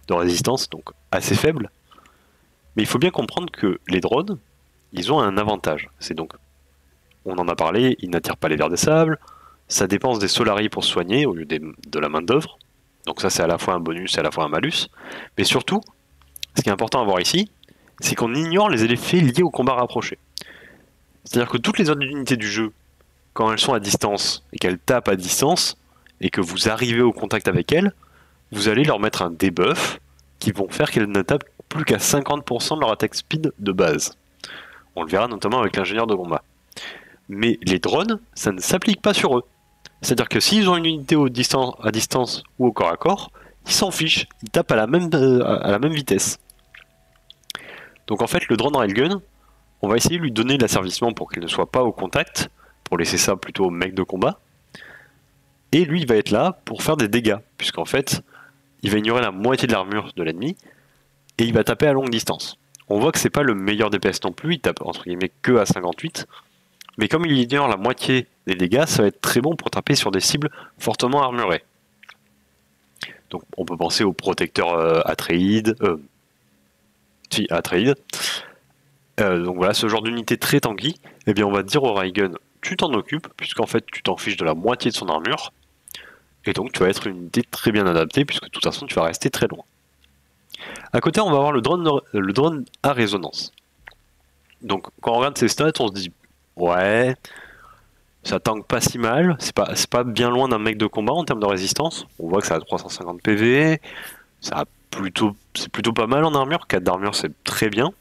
S1: résistance, donc assez faible. Mais il faut bien comprendre que les drones, ils ont un avantage. C'est donc, on en a parlé, ils n'attirent pas les vers des sables, ça dépense des solaris pour soigner au lieu de la main d'œuvre. Donc ça c'est à la fois un bonus et à la fois un malus. Mais surtout, ce qui est important à voir ici, c'est qu'on ignore les effets liés au combat rapproché. C'est-à-dire que toutes les unités du jeu quand elles sont à distance et qu'elles tapent à distance, et que vous arrivez au contact avec elles, vous allez leur mettre un debuff qui vont faire qu'elles ne tapent plus qu'à 50% de leur attaque speed de base. On le verra notamment avec l'ingénieur de combat. Mais les drones, ça ne s'applique pas sur eux. C'est-à-dire que s'ils ont une unité à distance ou au corps à corps, ils s'en fichent, ils tapent à la même, euh, à la même vitesse. Donc en fait, le drone railgun, on va essayer de lui donner de l'asservissement pour qu'il ne soit pas au contact, pour laisser ça plutôt au mec de combat. Et lui, il va être là pour faire des dégâts, puisqu'en fait, il va ignorer la moitié de l'armure de l'ennemi, et il va taper à longue distance. On voit que c'est pas le meilleur DPS non plus, il tape entre guillemets que à 58, mais comme il ignore la moitié des dégâts, ça va être très bon pour taper sur des cibles fortement armurées. Donc on peut penser au protecteur euh, Atreide, euh, si, Atreide. Euh, donc voilà, ce genre d'unité très tanky, eh bien on va dire au Raigun, tu t'en occupes, puisqu'en fait tu t'en fiches de la moitié de son armure, et donc tu vas être une unité très bien adaptée, puisque de toute façon tu vas rester très loin. À côté, on va avoir le drone, le drone à résonance. Donc quand on regarde ses stats, on se dit, ouais, ça tank pas si mal, c'est pas, pas bien loin d'un mec de combat en termes de résistance. On voit que ça a 350 PV, ça plutôt, c'est plutôt pas mal en armure, 4 d'armure c'est très bien.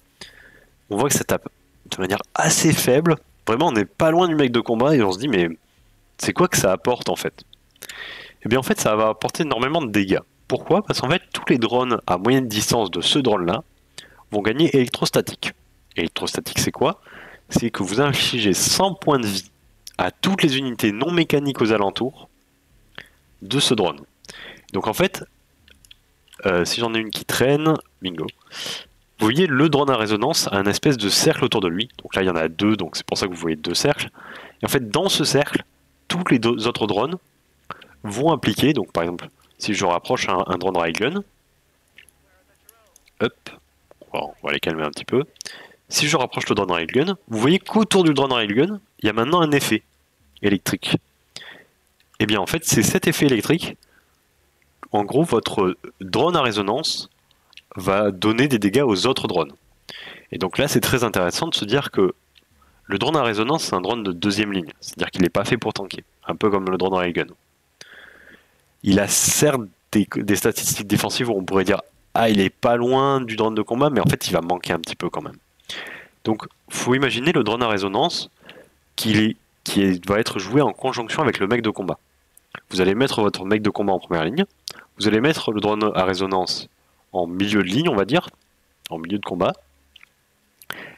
S1: On voit que ça tape de manière assez faible. Vraiment, on n'est pas loin du mec de combat et on se dit, mais c'est quoi que ça apporte en fait? Eh bien, en fait, ça va apporter énormément de dégâts. Pourquoi? Parce qu'en fait, tous les drones à moyenne distance de ce drone-là vont gagner électrostatique. Électrostatique, c'est quoi? C'est que vous infligez 100 points de vie à toutes les unités non mécaniques aux alentours de ce drone. Donc en fait, euh, si j'en ai une qui traîne, bingo. Vous voyez, le drone à résonance a un espèce de cercle autour de lui. Donc là, il y en a deux, donc c'est pour ça que vous voyez deux cercles. Et en fait, dans ce cercle, tous les deux autres drones vont appliquer, donc par exemple, si je rapproche un, drone Railgun, hop, on va les calmer un petit peu. Si je rapproche le drone Railgun, vous voyez qu'autour du drone Railgun, il y a maintenant un effet électrique. Et eh bien en fait, c'est cet effet électrique. En gros, votre drone à résonance va donner des dégâts aux autres drones. Et donc là, c'est très intéressant de se dire que le drone à résonance, c'est un drone de deuxième ligne. C'est-à-dire qu'il n'est pas fait pour tanker. Un peu comme le drone railgun. Il a certes des, statistiques défensives où on pourrait dire ah il est pas loin du drone de combat, mais en fait il va manquer un petit peu quand même. Donc faut imaginer le drone à résonance qui, qui va être joué en conjonction avec le mec de combat. Vous allez mettre votre mec de combat en première ligne, vous allez mettre le drone à résonance en milieu de ligne, on va dire, en milieu de combat.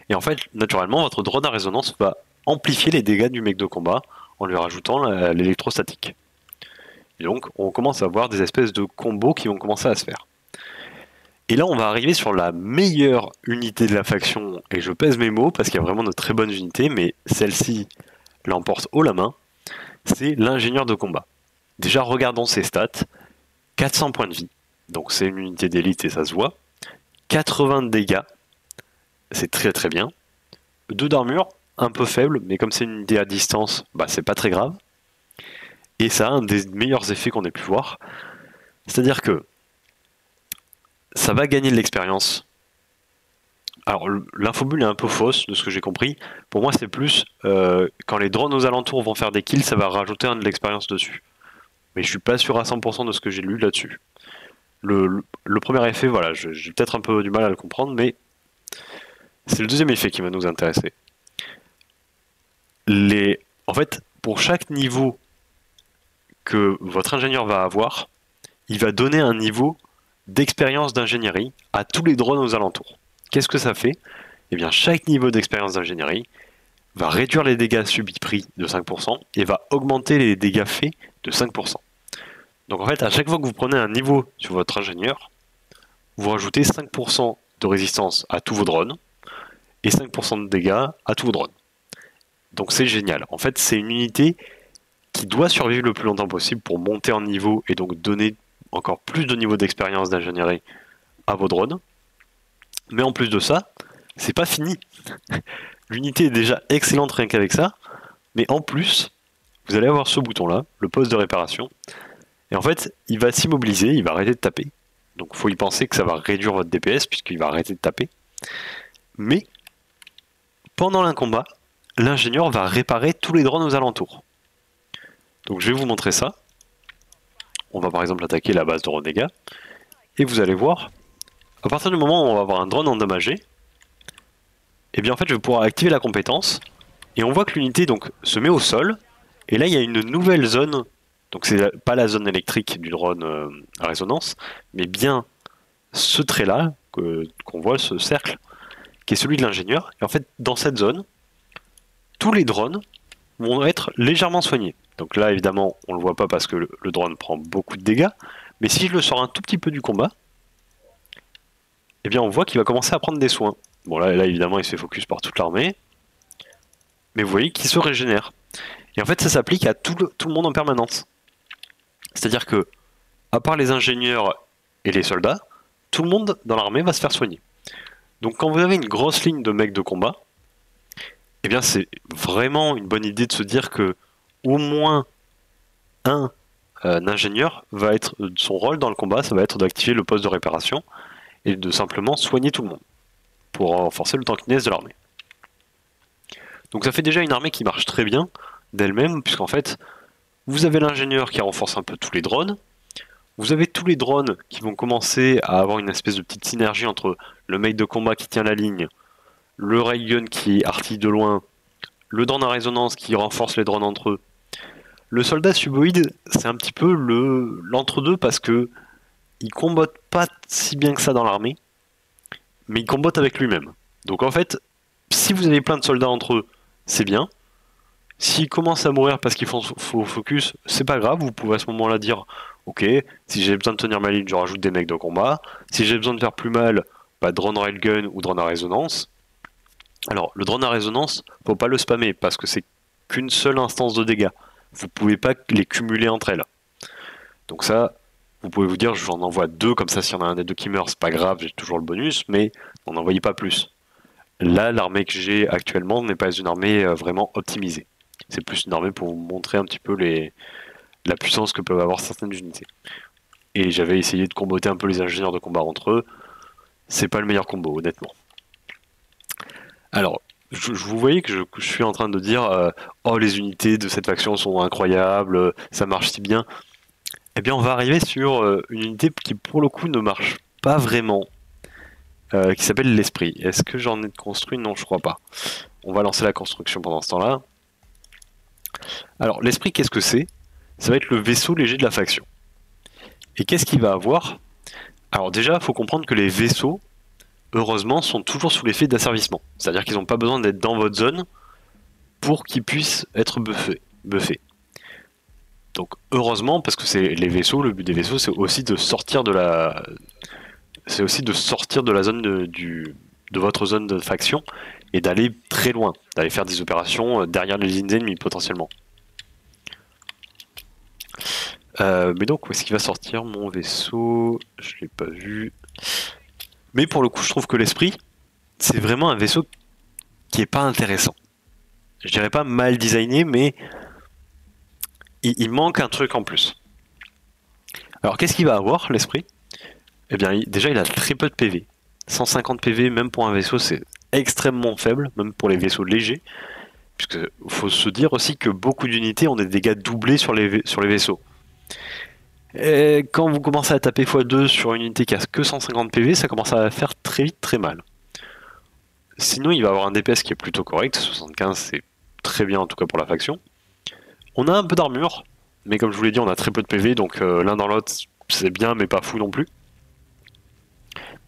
S1: Et en fait, naturellement, votre drone à résonance va amplifier les dégâts du mec de combat en lui rajoutant l'électrostatique. Et donc, on commence à voir des espèces de combos qui vont commencer à se faire. Et là, on va arriver sur la meilleure unité de la faction, et je pèse mes mots parce qu'il y a vraiment de très bonnes unités, mais celle-ci l'emporte haut la main, c'est l'ingénieur de combat. Déjà, regardons ses stats. 400 points de vie, donc c'est une unité d'élite et ça se voit. 80 de dégâts, c'est très très bien. 2 d'armure, un peu faible, mais comme c'est une unité à distance, bah c'est pas très grave. Et ça a un des meilleurs effets qu'on ait pu voir. C'est-à-dire que ça va gagner de l'expérience. Alors l'infobule est un peu fausse de ce que j'ai compris. Pour moi c'est plus euh, quand les drones aux alentours vont faire des kills, ça va rajouter un de l'expérience dessus. Mais je suis pas sûr à 100% de ce que j'ai lu là-dessus. Le, premier effet, voilà, j'ai peut-être un peu du mal à le comprendre, mais c'est le deuxième effet qui va nous intéresser. En fait, pour chaque niveau que votre ingénieur va avoir, il va donner un niveau d'expérience d'ingénierie à tous les drones aux alentours. Qu'est-ce que ça fait? Eh bien, chaque niveau d'expérience d'ingénierie va réduire les dégâts subis pris de 5% et va augmenter les dégâts faits de 5%. Donc en fait, à chaque fois que vous prenez un niveau sur votre ingénieur, vous rajoutez 5% de résistance à tous vos drones et 5% de dégâts à tous vos drones. Donc c'est génial. En fait, c'est une unité qui doit survivre le plus longtemps possible pour monter en niveau et donc donner encore plus de niveau d'expérience d'ingénierie à vos drones. Mais en plus de ça, c'est pas fini. [LAUGHS] L'unité est déjà excellente rien qu'avec ça, mais en plus, vous allez avoir ce bouton là, le poste de réparation, et en fait, il va s'immobiliser, il va arrêter de taper. Donc il faut y penser que ça va réduire votre DPS puisqu'il va arrêter de taper. Mais pendant un combat, l'ingénieur va réparer tous les drones aux alentours. Donc je vais vous montrer ça. On va par exemple attaquer la base de Renega. Et vous allez voir, à partir du moment où on va avoir un drone endommagé, et eh bien en fait je vais pouvoir activer la compétence. Et on voit que l'unité donc se met au sol. Et là il y a une nouvelle zone. Donc c'est pas la zone électrique du drone euh, à résonance, mais bien ce trait là qu'on voit, ce cercle, qui est celui de l'ingénieur. Et en fait dans cette zone, tous les drones vont être légèrement soignés. Donc là, évidemment, on le voit pas parce que le, drone prend beaucoup de dégâts. Mais si je le sors un tout petit peu du combat, eh bien on voit qu'il va commencer à prendre des soins. Bon là, évidemment, il se fait focus par toute l'armée. Mais vous voyez qu'il se régénère. Et en fait, ça s'applique à tout le, tout le monde en permanence. C'est-à-dire que, à part les ingénieurs et les soldats, tout le monde dans l'armée va se faire soigner. Donc quand vous avez une grosse ligne de mecs de combat, eh bien c'est vraiment une bonne idée de se dire que au moins un, euh, ingénieur va être son rôle dans le combat, ça va être d'activer le poste de réparation et de simplement soigner tout le monde pour renforcer le tankiness de l'armée. Donc ça fait déjà une armée qui marche très bien d'elle-même, puisqu'en fait, vous avez l'ingénieur qui renforce un peu tous les drones, vous avez tous les drones qui vont commencer à avoir une espèce de petite synergie entre le mec de combat qui tient la ligne, le gun qui artille de loin, le drone à résonance qui renforce les drones entre eux, le soldat suboïde, c'est un petit peu le l'entre-deux parce que il combatte pas si bien que ça dans l'armée, mais il combatte avec lui-même. Donc en fait, si vous avez plein de soldats entre eux, c'est bien. S'ils commencent à mourir parce qu'ils font focus, c'est pas grave, vous pouvez à ce moment-là dire Ok, si j'ai besoin de tenir ma ligne, je rajoute des mecs de combat. Si j'ai besoin de faire plus mal, bah, drone railgun ou drone à résonance. Alors, le drone à résonance, faut pas le spammer parce que c'est qu'une seule instance de dégâts vous pouvez pas les cumuler entre elles. Donc ça, vous pouvez vous dire, j'en envoie deux, comme ça, s'il y en a un des deux qui meurt, c'est pas grave, j'ai toujours le bonus, mais n'en envoyez pas plus. Là, l'armée que j'ai actuellement n'est pas une armée euh, vraiment optimisée. C'est plus une armée pour vous montrer un petit peu les, la puissance que peuvent avoir certaines unités. Et j'avais essayé de comboter un peu les ingénieurs de combat entre eux. C'est pas le meilleur combo, honnêtement. Alors, je, vous voyez que je, suis en train de dire euh, oh les unités de cette faction sont incroyables, ça marche si bien. Eh bien, on va arriver sur euh, une unité qui pour le coup ne marche pas vraiment, euh, qui s'appelle l'esprit. Est-ce que j'en ai construit? Non, je crois pas. On va lancer la construction pendant ce temps-là. Alors, l'esprit, qu'est-ce que c'est? Ça va être le vaisseau léger de la faction. Et qu'est-ce qu'il va avoir? Alors déjà, il faut comprendre que les vaisseaux, heureusement, sont toujours sous l'effet d'asservissement. C'est-à-dire qu'ils n'ont pas besoin d'être dans votre zone pour qu'ils puissent être buffés. Donc heureusement, parce que c'est les vaisseaux, le but des vaisseaux, c'est aussi de sortir de la, c'est aussi de sortir de la zone de, de votre zone de faction et d'aller très loin, d'aller faire des opérations euh, derrière les lignes ennemies potentiellement. Euh, mais donc où est-ce qu'il va sortir mon vaisseau? Je l'ai pas vu. Mais pour le coup, je trouve que l'esprit, c'est vraiment un vaisseau qui est pas intéressant. Je dirais pas mal designé, mais il, manque un truc en plus. Alors qu'est-ce qu'il va avoir l'esprit? Eh bien, déjà, il a très peu de PV. 150 PV, même pour un vaisseau, c'est extrêmement faible, même pour les vaisseaux légers. Puisque faut se dire aussi que beaucoup d'unités ont des dégâts doublés sur les, sur les vaisseaux. Et quand vous commencez à taper x2 sur une unité qui a que 150 PV, ça commence à faire très vite très mal. Sinon, il va avoir un DPS qui est plutôt correct, 75 c'est très bien en tout cas pour la faction. On a un peu d'armure, mais comme je vous l'ai dit, on a très peu de PV, donc euh, l'un dans l'autre c'est bien, mais pas fou non plus.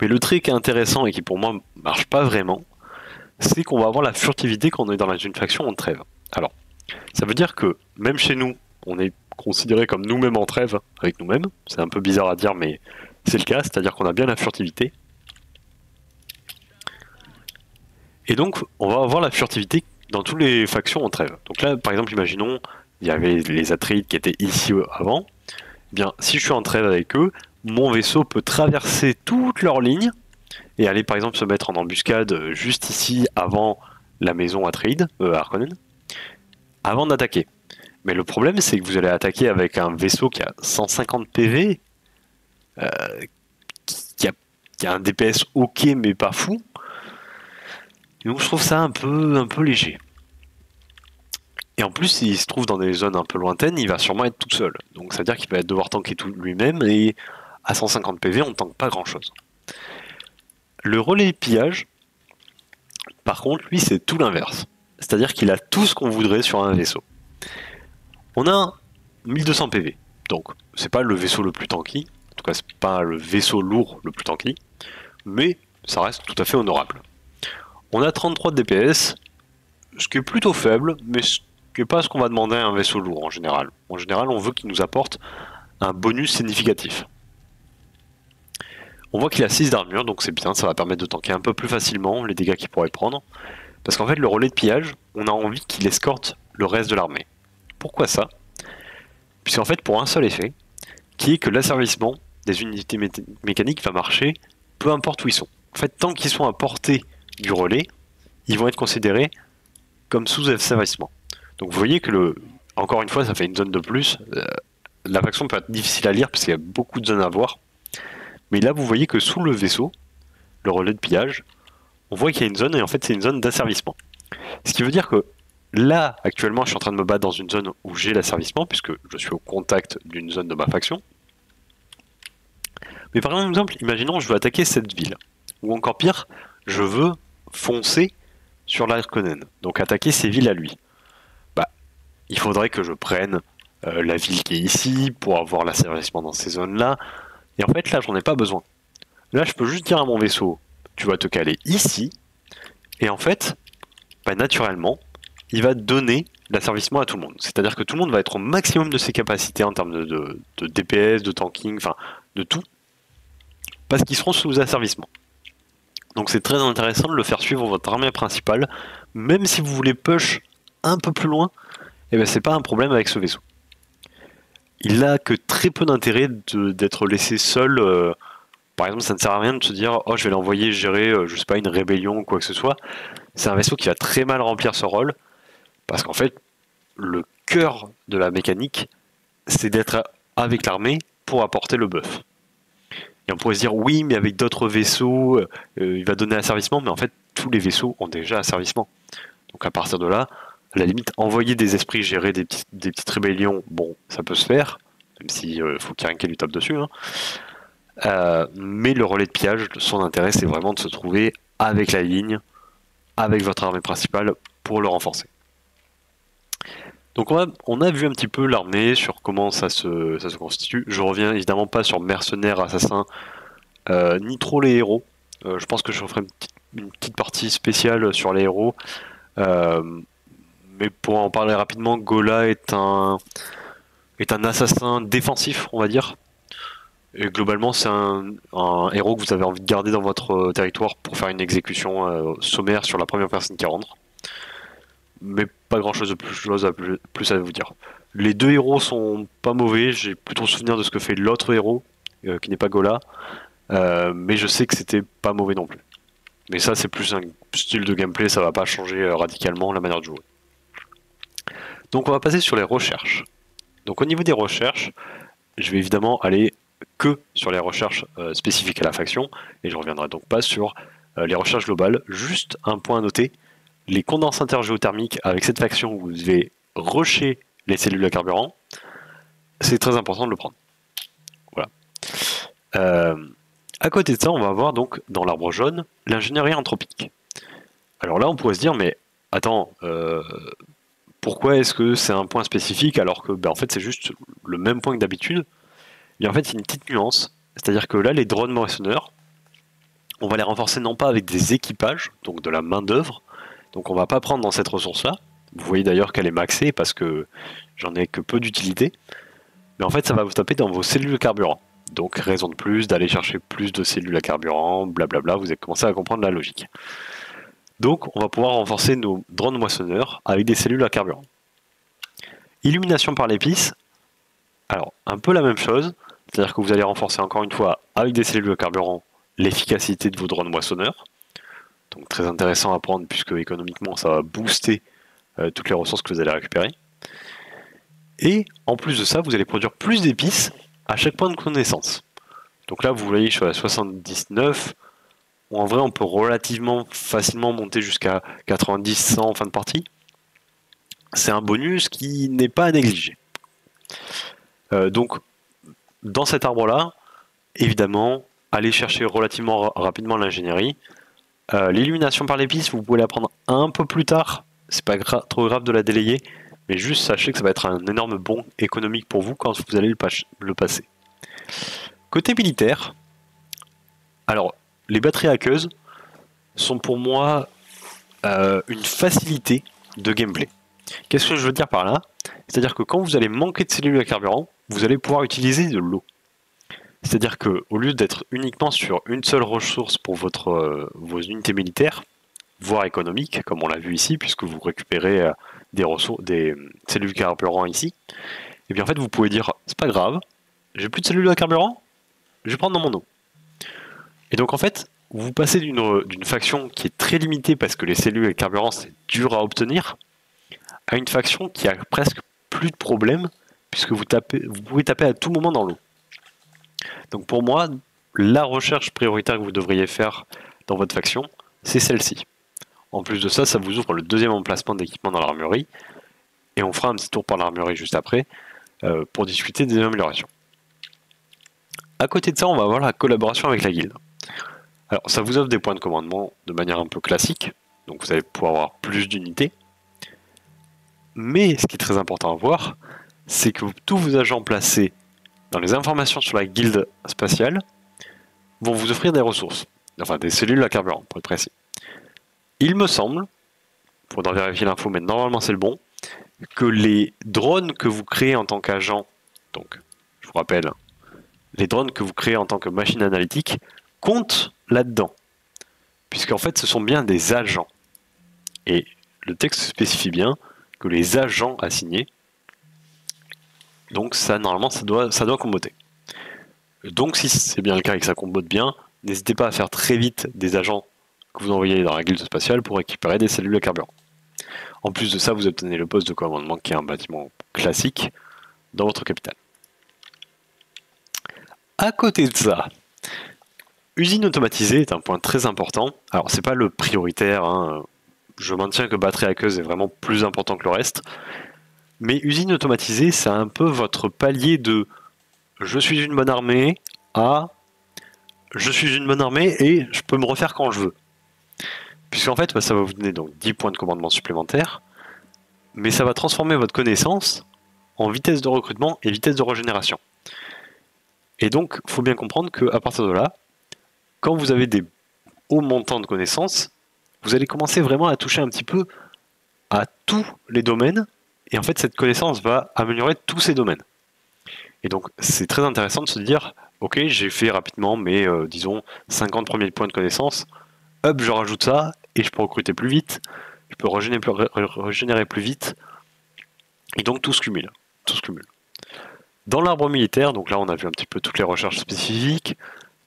S1: Mais le trait qui est intéressant et qui pour moi marche pas vraiment, c'est qu'on va avoir la furtivité quand on est dans une faction en trêve. Alors, ça veut dire que même chez nous, on est considéré comme nous-mêmes en trêve avec nous-mêmes. C'est un peu bizarre à dire, mais c'est le cas, c'est-à-dire qu'on a bien la furtivité. Et donc, on va avoir la furtivité dans toutes les factions en trêve. Donc là, par exemple, imaginons, il y avait les Atrides qui étaient ici avant. Eh bien, si je suis en trêve avec eux, mon vaisseau peut traverser toute leur ligne et aller par exemple se mettre en embuscade juste ici avant la maison Atride, euh, Harkonnen, avant d'attaquer. Mais le problème, c'est que vous allez attaquer avec un vaisseau qui a 150 PV, euh, qui, a, un DPS ok, mais pas fou. donc je trouve ça un peu, un peu léger. Et en plus, s'il se trouve dans des zones un peu lointaines, il va sûrement être tout seul. Donc ça veut dire qu'il va devoir tanker tout lui-même, et à 150 PV, on ne tank pas grand-chose. Le relais pillage, par contre, lui, c'est tout l'inverse. C'est-à-dire qu'il a tout ce qu'on voudrait sur un vaisseau. On a 1200 PV, donc c'est pas le vaisseau le plus tanky, en tout cas c'est pas le vaisseau lourd le plus tanky, mais ça reste tout à fait honorable. On a 33 de DPS, ce qui est plutôt faible, mais ce qui n'est pas ce qu'on va demander à un vaisseau lourd en général. En général, on veut qu'il nous apporte un bonus significatif. On voit qu'il a 6 d'armure, donc c'est bien, ça va permettre de tanker un peu plus facilement les dégâts qu'il pourrait prendre. Parce qu'en fait, le relais de pillage, on a envie qu'il escorte le reste de l'armée. Pourquoi ça? Puisqu'en fait, pour un seul effet, qui est que l'asservissement des unités mécaniques va marcher peu importe où ils sont. En fait, tant qu'ils sont à portée du relais, ils vont être considérés comme sous-asservissement. Donc vous voyez que, le, encore une fois, ça fait une zone de plus. Euh, la faction peut être difficile à lire parce qu'il y a beaucoup de zones à voir. Mais là, vous voyez que sous le vaisseau, le relais de pillage, on voit qu'il y a une zone et en fait, c'est une zone d'asservissement. Ce qui veut dire que Là, actuellement, je suis en train de me battre dans une zone où j'ai l'asservissement, puisque je suis au contact d'une zone de ma faction. Mais par exemple, imaginons je veux attaquer cette ville. Ou encore pire, je veux foncer sur l'Arconen, donc attaquer ces villes à lui. Bah, il faudrait que je prenne euh, la ville qui est ici pour avoir l'asservissement dans ces zones-là. Et en fait, là, j'en ai pas besoin. Là, je peux juste dire à mon vaisseau, tu vas te caler ici. Et en fait, bah, naturellement, il va donner l'asservissement à tout le monde. C'est-à-dire que tout le monde va être au maximum de ses capacités en termes de, DPS, de tanking, enfin de tout, parce qu'ils seront sous asservissement. Donc c'est très intéressant de le faire suivre votre armée principale, même si vous voulez push un peu plus loin, et eh ben c'est pas un problème avec ce vaisseau. Il n'a que très peu d'intérêt d'être laissé seul. Euh, par exemple, ça ne sert à rien de se dire oh je vais l'envoyer gérer, euh, je sais pas, une rébellion ou quoi que ce soit. C'est un vaisseau qui va très mal remplir ce rôle parce qu'en fait, le cœur de la mécanique, c'est d'être avec l'armée pour apporter le buff. Et on pourrait se dire, oui, mais avec d'autres vaisseaux, euh, il va donner asservissement, mais en fait, tous les vaisseaux ont déjà asservissement. Donc à partir de là, à la limite, envoyer des esprits gérer des, petites rébellions, bon, ça peut se faire, même s'il euh, faut qu'il y ait un lui tape dessus. Hein. Euh, mais le relais de pillage, son intérêt, c'est vraiment de se trouver avec la ligne, avec votre armée principale, pour le renforcer. Donc on a, vu un petit peu l'armée sur comment ça se, constitue. Je reviens évidemment pas sur mercenaires, assassins, euh, ni trop les héros. Euh, je pense que je ferai une petite, partie spéciale sur les héros. Euh, mais pour en parler rapidement, Gola est un, est un assassin défensif, on va dire. Et globalement, c'est un, héros que vous avez envie de garder dans votre territoire pour faire une exécution sommaire sur la première personne qui rentre mais pas grand chose de plus, à, plus à vous dire. Les deux héros sont pas mauvais, j'ai plutôt souvenir de ce que fait l'autre héros, euh, qui n'est pas Gola, euh, mais je sais que c'était pas mauvais non plus. Mais ça, c'est plus un style de gameplay, ça va pas changer euh, radicalement la manière de jouer. Donc on va passer sur les recherches. Donc au niveau des recherches, je vais évidemment aller que sur les recherches spécifiques à la faction, et je reviendrai donc pas sur les recherches globales. Juste un point à noter, les condensateurs géothermiques avec cette faction où vous devez rusher les cellules à carburant, c'est très important de le prendre. Voilà. Euh, à côté de ça, on va avoir donc dans l'arbre jaune l'ingénierie anthropique. Alors là, on pourrait se dire, mais attends, euh, pourquoi est-ce que c'est un point spécifique alors que ben, en fait c'est juste le même point que d'habitude? Et en fait, il y a une petite nuance, c'est-à-dire que là, les drones moissonneurs, on va les renforcer non pas avec des équipages, donc de la main d'œuvre, donc on va pas prendre dans cette ressource-là. Vous voyez d'ailleurs qu'elle est maxée parce que j'en ai que peu d'utilité. Mais en fait, ça va vous taper dans vos cellules de carburant. Donc raison de plus d'aller chercher plus de cellules à carburant, blablabla, vous avez commencé à comprendre la logique. Donc on va pouvoir renforcer nos drones moissonneurs avec des cellules à carburant. Illumination par l'épice, alors un peu la même chose, c'est-à-dire que vous allez renforcer encore une fois avec des cellules à carburant l'efficacité de vos drones moissonneurs. Donc très intéressant à prendre puisque économiquement ça va booster euh, toutes les ressources que vous allez récupérer. Et en plus de ça, vous allez produire plus d'épices à chaque point de connaissance. Donc là, vous voyez, je suis à 79. En vrai, on peut relativement facilement monter jusqu'à 90-100 en fin de partie. c'est un bonus qui n'est pas à négliger. Euh, donc, dans cet arbre-là, évidemment, allez chercher relativement rapidement l'ingénierie. Euh, l'illumination par l'épice, vous pouvez la prendre un peu plus tard. C'est pas trop grave de la délayer, mais juste sachez que ça va être un énorme bon économique pour vous quand vous allez le, passer. Côté militaire, alors les batteries aqueuses sont pour moi euh, une facilité de gameplay. Qu'est-ce que je veux dire par là? C'est-à-dire que quand vous allez manquer de cellules à carburant, vous allez pouvoir utiliser de l'eau. C'est-à-dire que au lieu d'être uniquement sur une seule ressource pour votre, euh, vos unités militaires, voire économiques, comme on l'a vu ici, puisque vous récupérez euh, des ressources, des euh, cellules carburant ici, et eh bien en fait vous pouvez dire c'est pas grave, j'ai plus de cellules à carburant, je vais prendre dans mon eau. Et donc en fait, vous passez d'une faction qui est très limitée parce que les cellules à carburant c'est dur à obtenir, à une faction qui a presque plus de problèmes puisque vous, tapez, vous pouvez taper à tout moment dans l'eau. Donc pour moi, la recherche prioritaire que vous devriez faire dans votre faction, c'est celle-ci. En plus de ça, ça vous ouvre le deuxième emplacement d'équipement dans l'armurerie. Et on fera un petit tour par l'armurerie juste après euh, pour discuter des améliorations. À côté de ça, on va avoir la collaboration avec la guilde. Alors ça vous offre des points de commandement de manière un peu classique, donc vous allez pouvoir avoir plus d'unités. Mais ce qui est très important à voir, c'est que tous vos agents placés dans les informations sur la guilde spatiale vont vous offrir des ressources, enfin des cellules à carburant, pour être précis. Il me semble, faudra vérifier l'info, mais normalement c'est le bon, que les drones que vous créez en tant qu'agent, donc je vous rappelle, les drones que vous créez en tant que machine analytique comptent là-dedans, puisqu'en fait ce sont bien des agents. Et le texte spécifie bien que les agents assignés donc ça, normalement, ça doit, ça doit comboter. Donc si c'est bien le cas et que ça combote bien, n'hésitez pas à faire très vite des agents que vous envoyez dans la guilde spatiale pour récupérer des cellules à carburant. En plus de ça, vous obtenez le poste de commandement qui est un bâtiment classique dans votre capitale. À côté de ça, usine automatisée est un point très important. Alors c'est pas le prioritaire, hein. je maintiens que batterie aqueuse est vraiment plus important que le reste, mais usine automatisée, c'est un peu votre palier de je suis une bonne armée à je suis une bonne armée et je peux me refaire quand je veux. Puisqu'en fait, bah, ça va vous donner donc 10 points de commandement supplémentaires, mais ça va transformer votre connaissance en vitesse de recrutement et vitesse de régénération. Et donc, il faut bien comprendre qu'à partir de là, quand vous avez des hauts montants de connaissances, vous allez commencer vraiment à toucher un petit peu à tous les domaines et en fait, cette connaissance va améliorer tous ces domaines. Et donc, c'est très intéressant de se dire, ok, j'ai fait rapidement mes, euh, disons, 50 premiers points de connaissance. Hop, je rajoute ça et je peux recruter plus vite. Je peux régénérer plus, vite. Et donc, tout se cumule. Tout se cumule. Dans l'arbre militaire, donc là, on a vu un petit peu toutes les recherches spécifiques.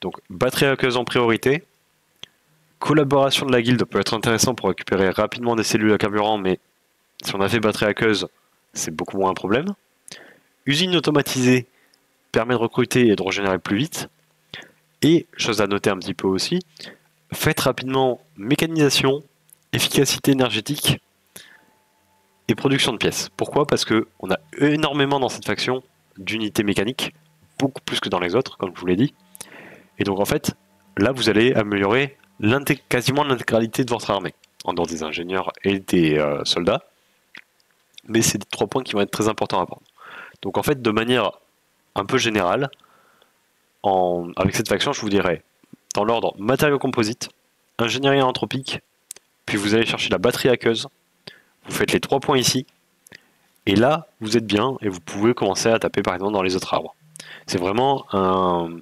S1: Donc, batterie aqueuse en priorité. Collaboration de la guilde peut être intéressant pour récupérer rapidement des cellules à carburant, mais si on a fait batterie aqueuse, c'est beaucoup moins un problème. Usine automatisée permet de recruter et de régénérer plus vite. Et, chose à noter un petit peu aussi, faites rapidement mécanisation, efficacité énergétique et production de pièces. Pourquoi? Parce qu'on a énormément dans cette faction d'unités mécaniques, beaucoup plus que dans les autres, comme je vous l'ai dit. Et donc en fait, là vous allez améliorer quasiment l'intégralité de votre armée, en dehors des ingénieurs et des euh, soldats mais c'est trois points qui vont être très importants à prendre. Donc en fait, de manière un peu générale, avec cette faction, je vous dirais, dans l'ordre matériaux composites, ingénierie anthropique, puis vous allez chercher la batterie aqueuse, vous faites les trois points ici, et là, vous êtes bien, et vous pouvez commencer à taper par exemple dans les autres arbres. C'est vraiment un,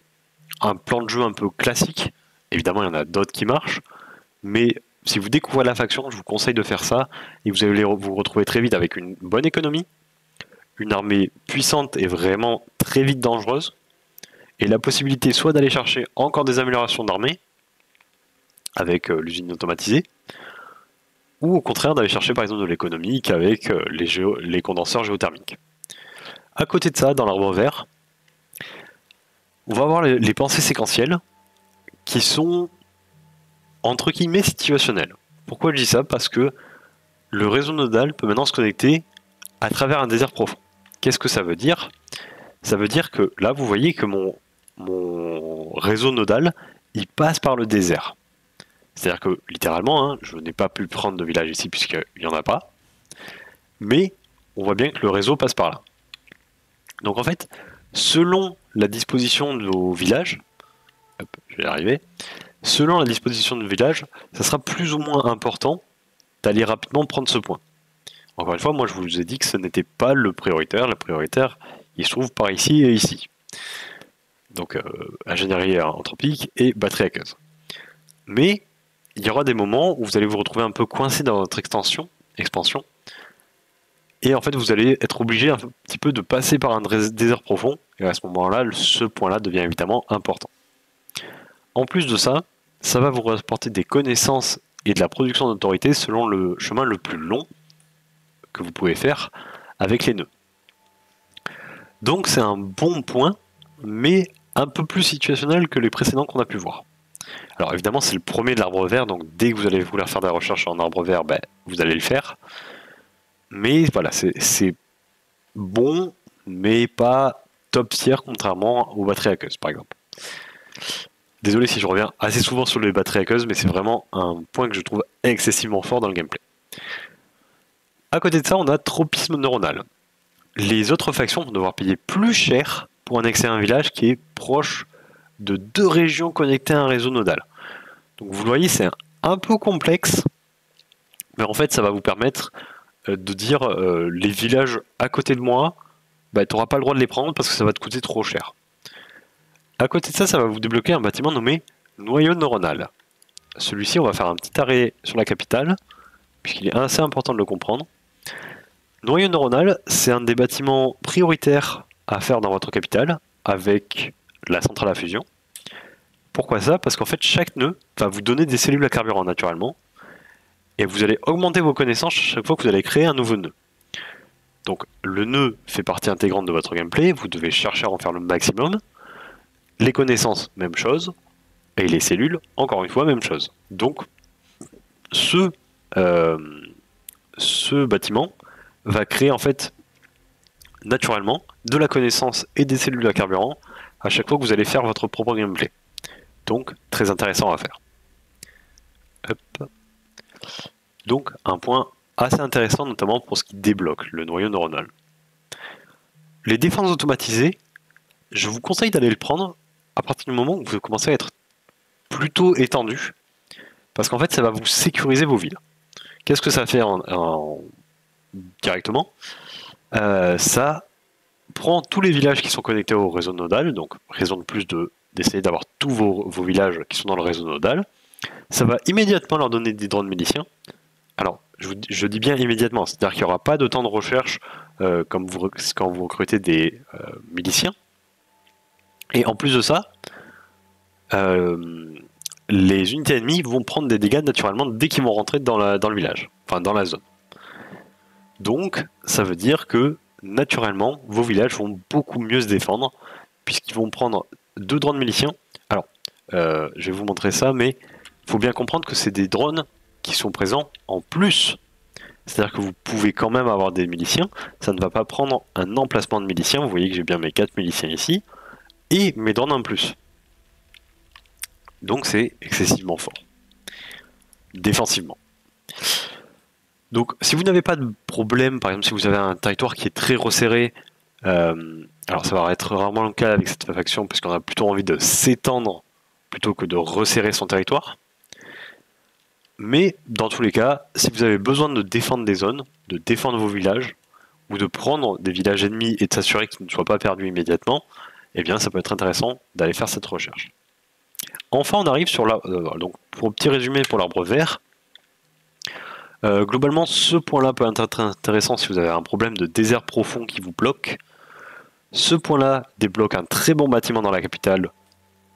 S1: un plan de jeu un peu classique, évidemment il y en a d'autres qui marchent, mais si vous découvrez la faction, je vous conseille de faire ça et vous allez vous retrouver très vite avec une bonne économie, une armée puissante et vraiment très vite dangereuse, et la possibilité soit d'aller chercher encore des améliorations d'armée avec euh, l'usine automatisée, ou au contraire d'aller chercher par exemple de l'économique avec euh, les, condenseurs géothermiques. À côté de ça, dans l'arbre vert, on va avoir les pensées séquentielles qui sont entre guillemets situationnel. Pourquoi je dis ça? Parce que le réseau nodal peut maintenant se connecter à travers un désert profond. Qu'est-ce que ça veut dire? Ça veut dire que là, vous voyez que mon, réseau nodal, il passe par le désert. C'est-à-dire que littéralement, hein, je n'ai pas pu prendre de village ici puisqu'il n'y en a pas. Mais on voit bien que le réseau passe par là. Donc en fait, selon la disposition de vos villages, je vais y arriver, selon la disposition de village, ça sera plus ou moins important d'aller rapidement prendre ce point. Encore une fois, moi je vous ai dit que ce n'était pas le prioritaire. Le prioritaire, il se trouve par ici et ici. Donc euh, ingénierie anthropique et batterie aqueuse. Mais il y aura des moments où vous allez vous retrouver un peu coincé dans votre extension, expansion. Et en fait, vous allez être obligé un petit peu de passer par un désert profond. Et à ce moment-là, ce point-là devient évidemment important. En plus de ça, ça va vous rapporter des connaissances et de la production d'autorité selon le chemin le plus long que vous pouvez faire avec les nœuds. Donc c'est un bon point, mais un peu plus situationnel que les précédents qu'on a pu voir. Alors évidemment c'est le premier de l'arbre vert, donc dès que vous allez vouloir faire des recherches en arbre vert, ben, vous allez le faire. Mais voilà, c'est bon, mais pas top tier contrairement aux batteries aqueuses par exemple. Désolé si je reviens assez souvent sur les batteries aqueuses, mais c'est vraiment un point que je trouve excessivement fort dans le gameplay. À côté de ça, on a tropisme neuronal. Les autres factions vont devoir payer plus cher pour annexer un village qui est proche de deux régions connectées à un réseau nodal. Donc vous le voyez, c'est un peu complexe, mais en fait ça va vous permettre euh, de dire euh, les villages à côté de moi, bah, tu n'auras pas le droit de les prendre parce que ça va te coûter trop cher. À côté de ça, ça va vous débloquer un bâtiment nommé noyau neuronal. Celui-ci, on va faire un petit arrêt sur la capitale, puisqu'il est assez important de le comprendre. Noyau neuronal, c'est un des bâtiments prioritaires à faire dans votre capitale, avec la centrale à fusion. Pourquoi ça? Parce qu'en fait, chaque nœud va vous donner des cellules à carburant naturellement, et vous allez augmenter vos connaissances chaque fois que vous allez créer un nouveau nœud. Donc le nœud fait partie intégrante de votre gameplay, vous devez chercher à en faire le maximum, les connaissances, même chose. Et les cellules, encore une fois, même chose. Donc, ce, euh, ce bâtiment va créer en fait naturellement de la connaissance et des cellules à carburant à chaque fois que vous allez faire votre propre gameplay. Donc, très intéressant à faire. Donc, un point assez intéressant, notamment pour ce qui débloque le noyau neuronal. Les défenses automatisées, je vous conseille d'aller le prendre à partir du moment où vous commencez à être plutôt étendu, parce qu'en fait, ça va vous sécuriser vos villes. Qu'est-ce que ça fait en, directement? Euh, Ça prend tous les villages qui sont connectés au réseau nodal, donc raison de plus de d'essayer d'avoir tous vos, villages qui sont dans le réseau nodal. Ça va immédiatement leur donner des drones miliciens. Alors, je, dis bien immédiatement, c'est-à-dire qu'il n'y aura pas de temps de recherche euh, comme quand vous recrutez des euh, miliciens. Et en plus de ça, euh, les unités ennemies vont prendre des dégâts naturellement dès qu'ils vont rentrer dans, le village, enfin dans la zone. Donc, ça veut dire que naturellement, vos villages vont beaucoup mieux se défendre, puisqu'ils vont prendre deux drones miliciens. Alors, euh, je vais vous montrer ça, mais il faut bien comprendre que c'est des drones qui sont présents en plus. C'est-à-dire que vous pouvez quand même avoir des miliciens, ça ne va pas prendre un emplacement de miliciens, vous voyez que j'ai bien mes quatre miliciens ici, et mes drones en plus. Donc c'est excessivement fort. Défensivement. Donc si vous n'avez pas de problème, par exemple si vous avez un territoire qui est très resserré, euh, alors ça va être rarement le cas avec cette faction puisqu'on a plutôt envie de s'étendre plutôt que de resserrer son territoire. Mais dans tous les cas, si vous avez besoin de défendre des zones, de défendre vos villages, ou de prendre des villages ennemis et de s'assurer qu'ils ne soient pas perdus immédiatement, eh bien ça peut être intéressant d'aller faire cette recherche. Enfin, on arrive sur la... Euh, donc, pour un petit résumé pour l'arbre vert, euh, globalement, ce point-là peut être intéressant si vous avez un problème de désert profond qui vous bloque. Ce point-là débloque un très bon bâtiment dans la capitale.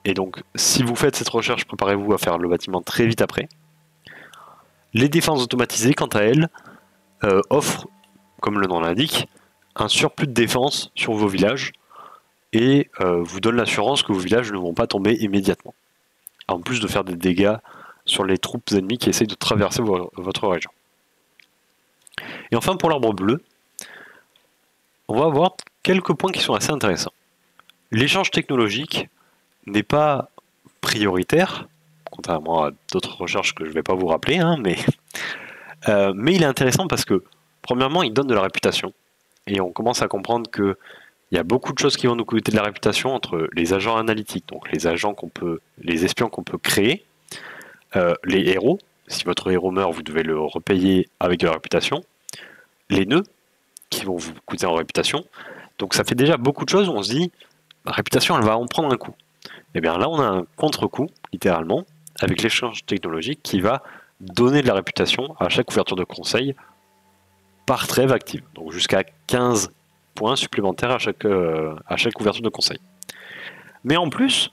S1: Et donc, si vous faites cette recherche, préparez-vous à faire le bâtiment très vite après. Les défenses automatisées, quant à elles, euh, offrent, comme le nom l'indique, un surplus de défense sur vos villages et euh, vous donne l'assurance que vos villages ne vont pas tomber immédiatement. En plus de faire des dégâts sur les troupes ennemies qui essayent de traverser votre région. Et enfin pour l'arbre bleu, on va voir quelques points qui sont assez intéressants. L'échange technologique n'est pas prioritaire, contrairement à d'autres recherches que je ne vais pas vous rappeler, hein, mais, [LAUGHS] euh, mais il est intéressant parce que, premièrement, il donne de la réputation. Et on commence à comprendre que il y a beaucoup de choses qui vont nous coûter de la réputation entre les agents analytiques, donc les agents qu'on peut, les espions qu'on peut créer, euh, les héros. Si votre héros meurt, vous devez le repayer avec de la réputation. Les nœuds, qui vont vous coûter en réputation. Donc ça fait déjà beaucoup de choses où on se dit, la réputation, elle va en prendre un coup. Et eh bien là, on a un contre-coup, littéralement, avec l'échange technologique qui va donner de la réputation à chaque ouverture de conseil par trêve active. Donc jusqu'à 15 points supplémentaires à chaque, euh, à chaque ouverture de conseil. Mais en plus,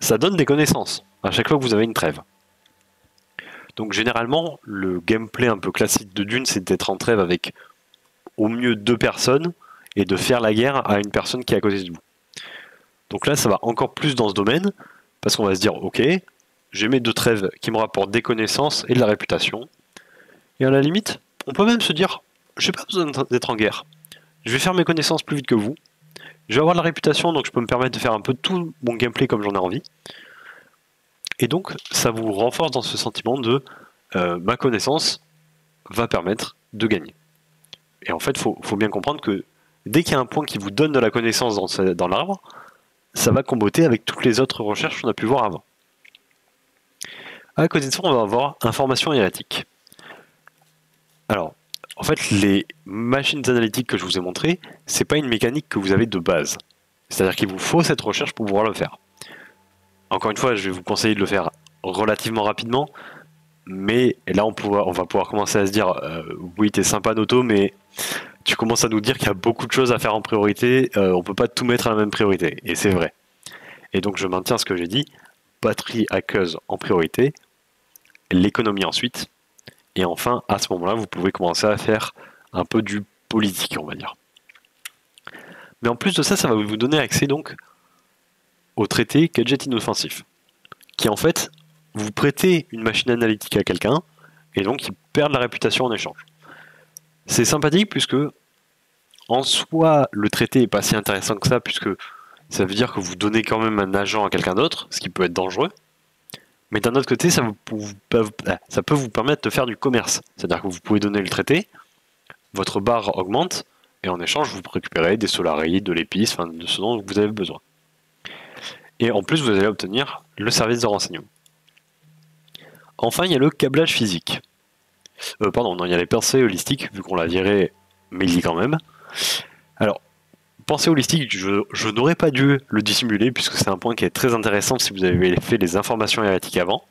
S1: ça donne des connaissances à chaque fois que vous avez une trêve. Donc généralement, le gameplay un peu classique de Dune, c'est d'être en trêve avec au mieux deux personnes et de faire la guerre à une personne qui est à côté de vous. Donc là, ça va encore plus dans ce domaine, parce qu'on va se dire, ok, j'ai mes deux trêves qui me rapportent des connaissances et de la réputation. Et à la limite, on peut même se dire, j'ai pas besoin d'être en guerre. Je vais faire mes connaissances plus vite que vous. Je vais avoir la réputation, donc je peux me permettre de faire un peu tout mon gameplay comme j'en ai envie. Et donc, ça vous renforce dans ce sentiment de euh, ma connaissance va permettre de gagner. Et en fait, il faut, bien comprendre que dès qu'il y a un point qui vous donne de la connaissance dans, l'arbre, ça va comboter avec toutes les autres recherches qu'on a pu voir avant. À côté de ça, on va avoir information hiératique. Alors, en fait, les machines analytiques que je vous ai montrées, c'est pas une mécanique que vous avez de base. C'est-à-dire qu'il vous faut cette recherche pour pouvoir le faire. Encore une fois, je vais vous conseiller de le faire relativement rapidement, mais là on, va pouvoir commencer à se dire euh, oui, t'es sympa Noto, mais tu commences à nous dire qu'il y a beaucoup de choses à faire en priorité, euh, on peut pas tout mettre à la même priorité, et c'est vrai. Et donc je maintiens ce que j'ai dit, batterie aqueuse en priorité, l'économie ensuite, et enfin, à ce moment-là, vous pouvez commencer à faire un peu du politique, on va dire. Mais en plus de ça, ça va vous donner accès donc au traité gadget inoffensif, qui en fait, vous prêtez une machine analytique à quelqu'un, et donc il perd la réputation en échange. C'est sympathique puisque en soi, le traité est pas si intéressant que ça, puisque ça veut dire que vous donnez quand même un agent à quelqu'un d'autre, ce qui peut être dangereux. Mais d'un autre côté, ça, ça peut vous permettre de faire du commerce. C'est-à-dire que vous pouvez donner le traité, votre barre augmente, et en échange, vous récupérez des solaris, de l'épice, enfin, de ce dont vous avez besoin. Et en plus, vous allez obtenir le service de renseignement. Enfin, il y a le câblage physique. Euh, pardon, non, il y a les pensées holistiques, vu qu'on l'a viré, mais il dit quand même. Alors, pensée holistique, je, je n'aurais pas dû le dissimuler, puisque c'est un point qui est très intéressant si vous avez fait les informations hiérétiques avant,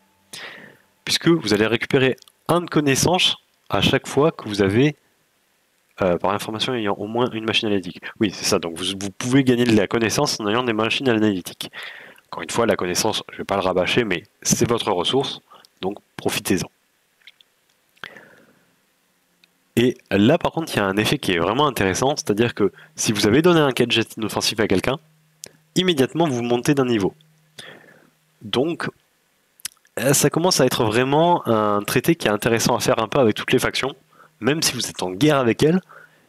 S1: puisque vous allez récupérer un de connaissance à chaque fois que vous avez euh, par information ayant au moins une machine analytique. Oui, c'est ça. Donc vous, pouvez gagner de la connaissance en ayant des machines analytiques. Encore une fois, la connaissance, je ne vais pas le rabâcher, mais c'est votre ressource, donc profitez-en. Et là, par contre, il y a un effet qui est vraiment intéressant, c'est-à-dire que si vous avez donné un gadget inoffensif à quelqu'un, immédiatement vous montez d'un niveau. Donc, euh, ça commence à être vraiment un traité qui est intéressant à faire un peu avec toutes les factions, même si vous êtes en guerre avec elles,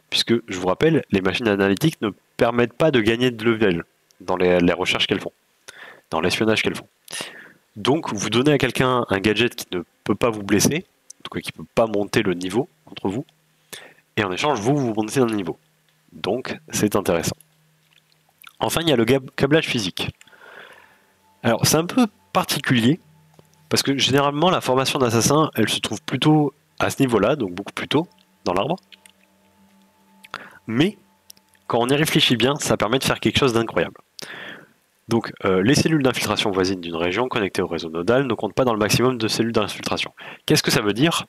S1: puisque je vous rappelle, les machines analytiques ne permettent pas de gagner de level dans les, recherches qu'elles font, dans l'espionnage qu'elles font. Donc vous donnez à quelqu'un un gadget qui ne peut pas vous blesser, qui ne peut pas monter le niveau vous, et en échange, vous, vous montez d'un niveau. Donc c'est intéressant. Enfin, il y a le câblage physique. Alors c'est un peu particulier, parce que généralement la formation d'assassin, elle se trouve plutôt à ce niveau-là, donc beaucoup plus tôt dans l'arbre. Mais quand on y réfléchit bien, ça permet de faire quelque chose d'incroyable. Donc euh, les cellules d'infiltration voisines d'une région connectée au réseau nodal ne comptent pas dans le maximum de cellules d'infiltration. Qu'est-ce que ça veut dire?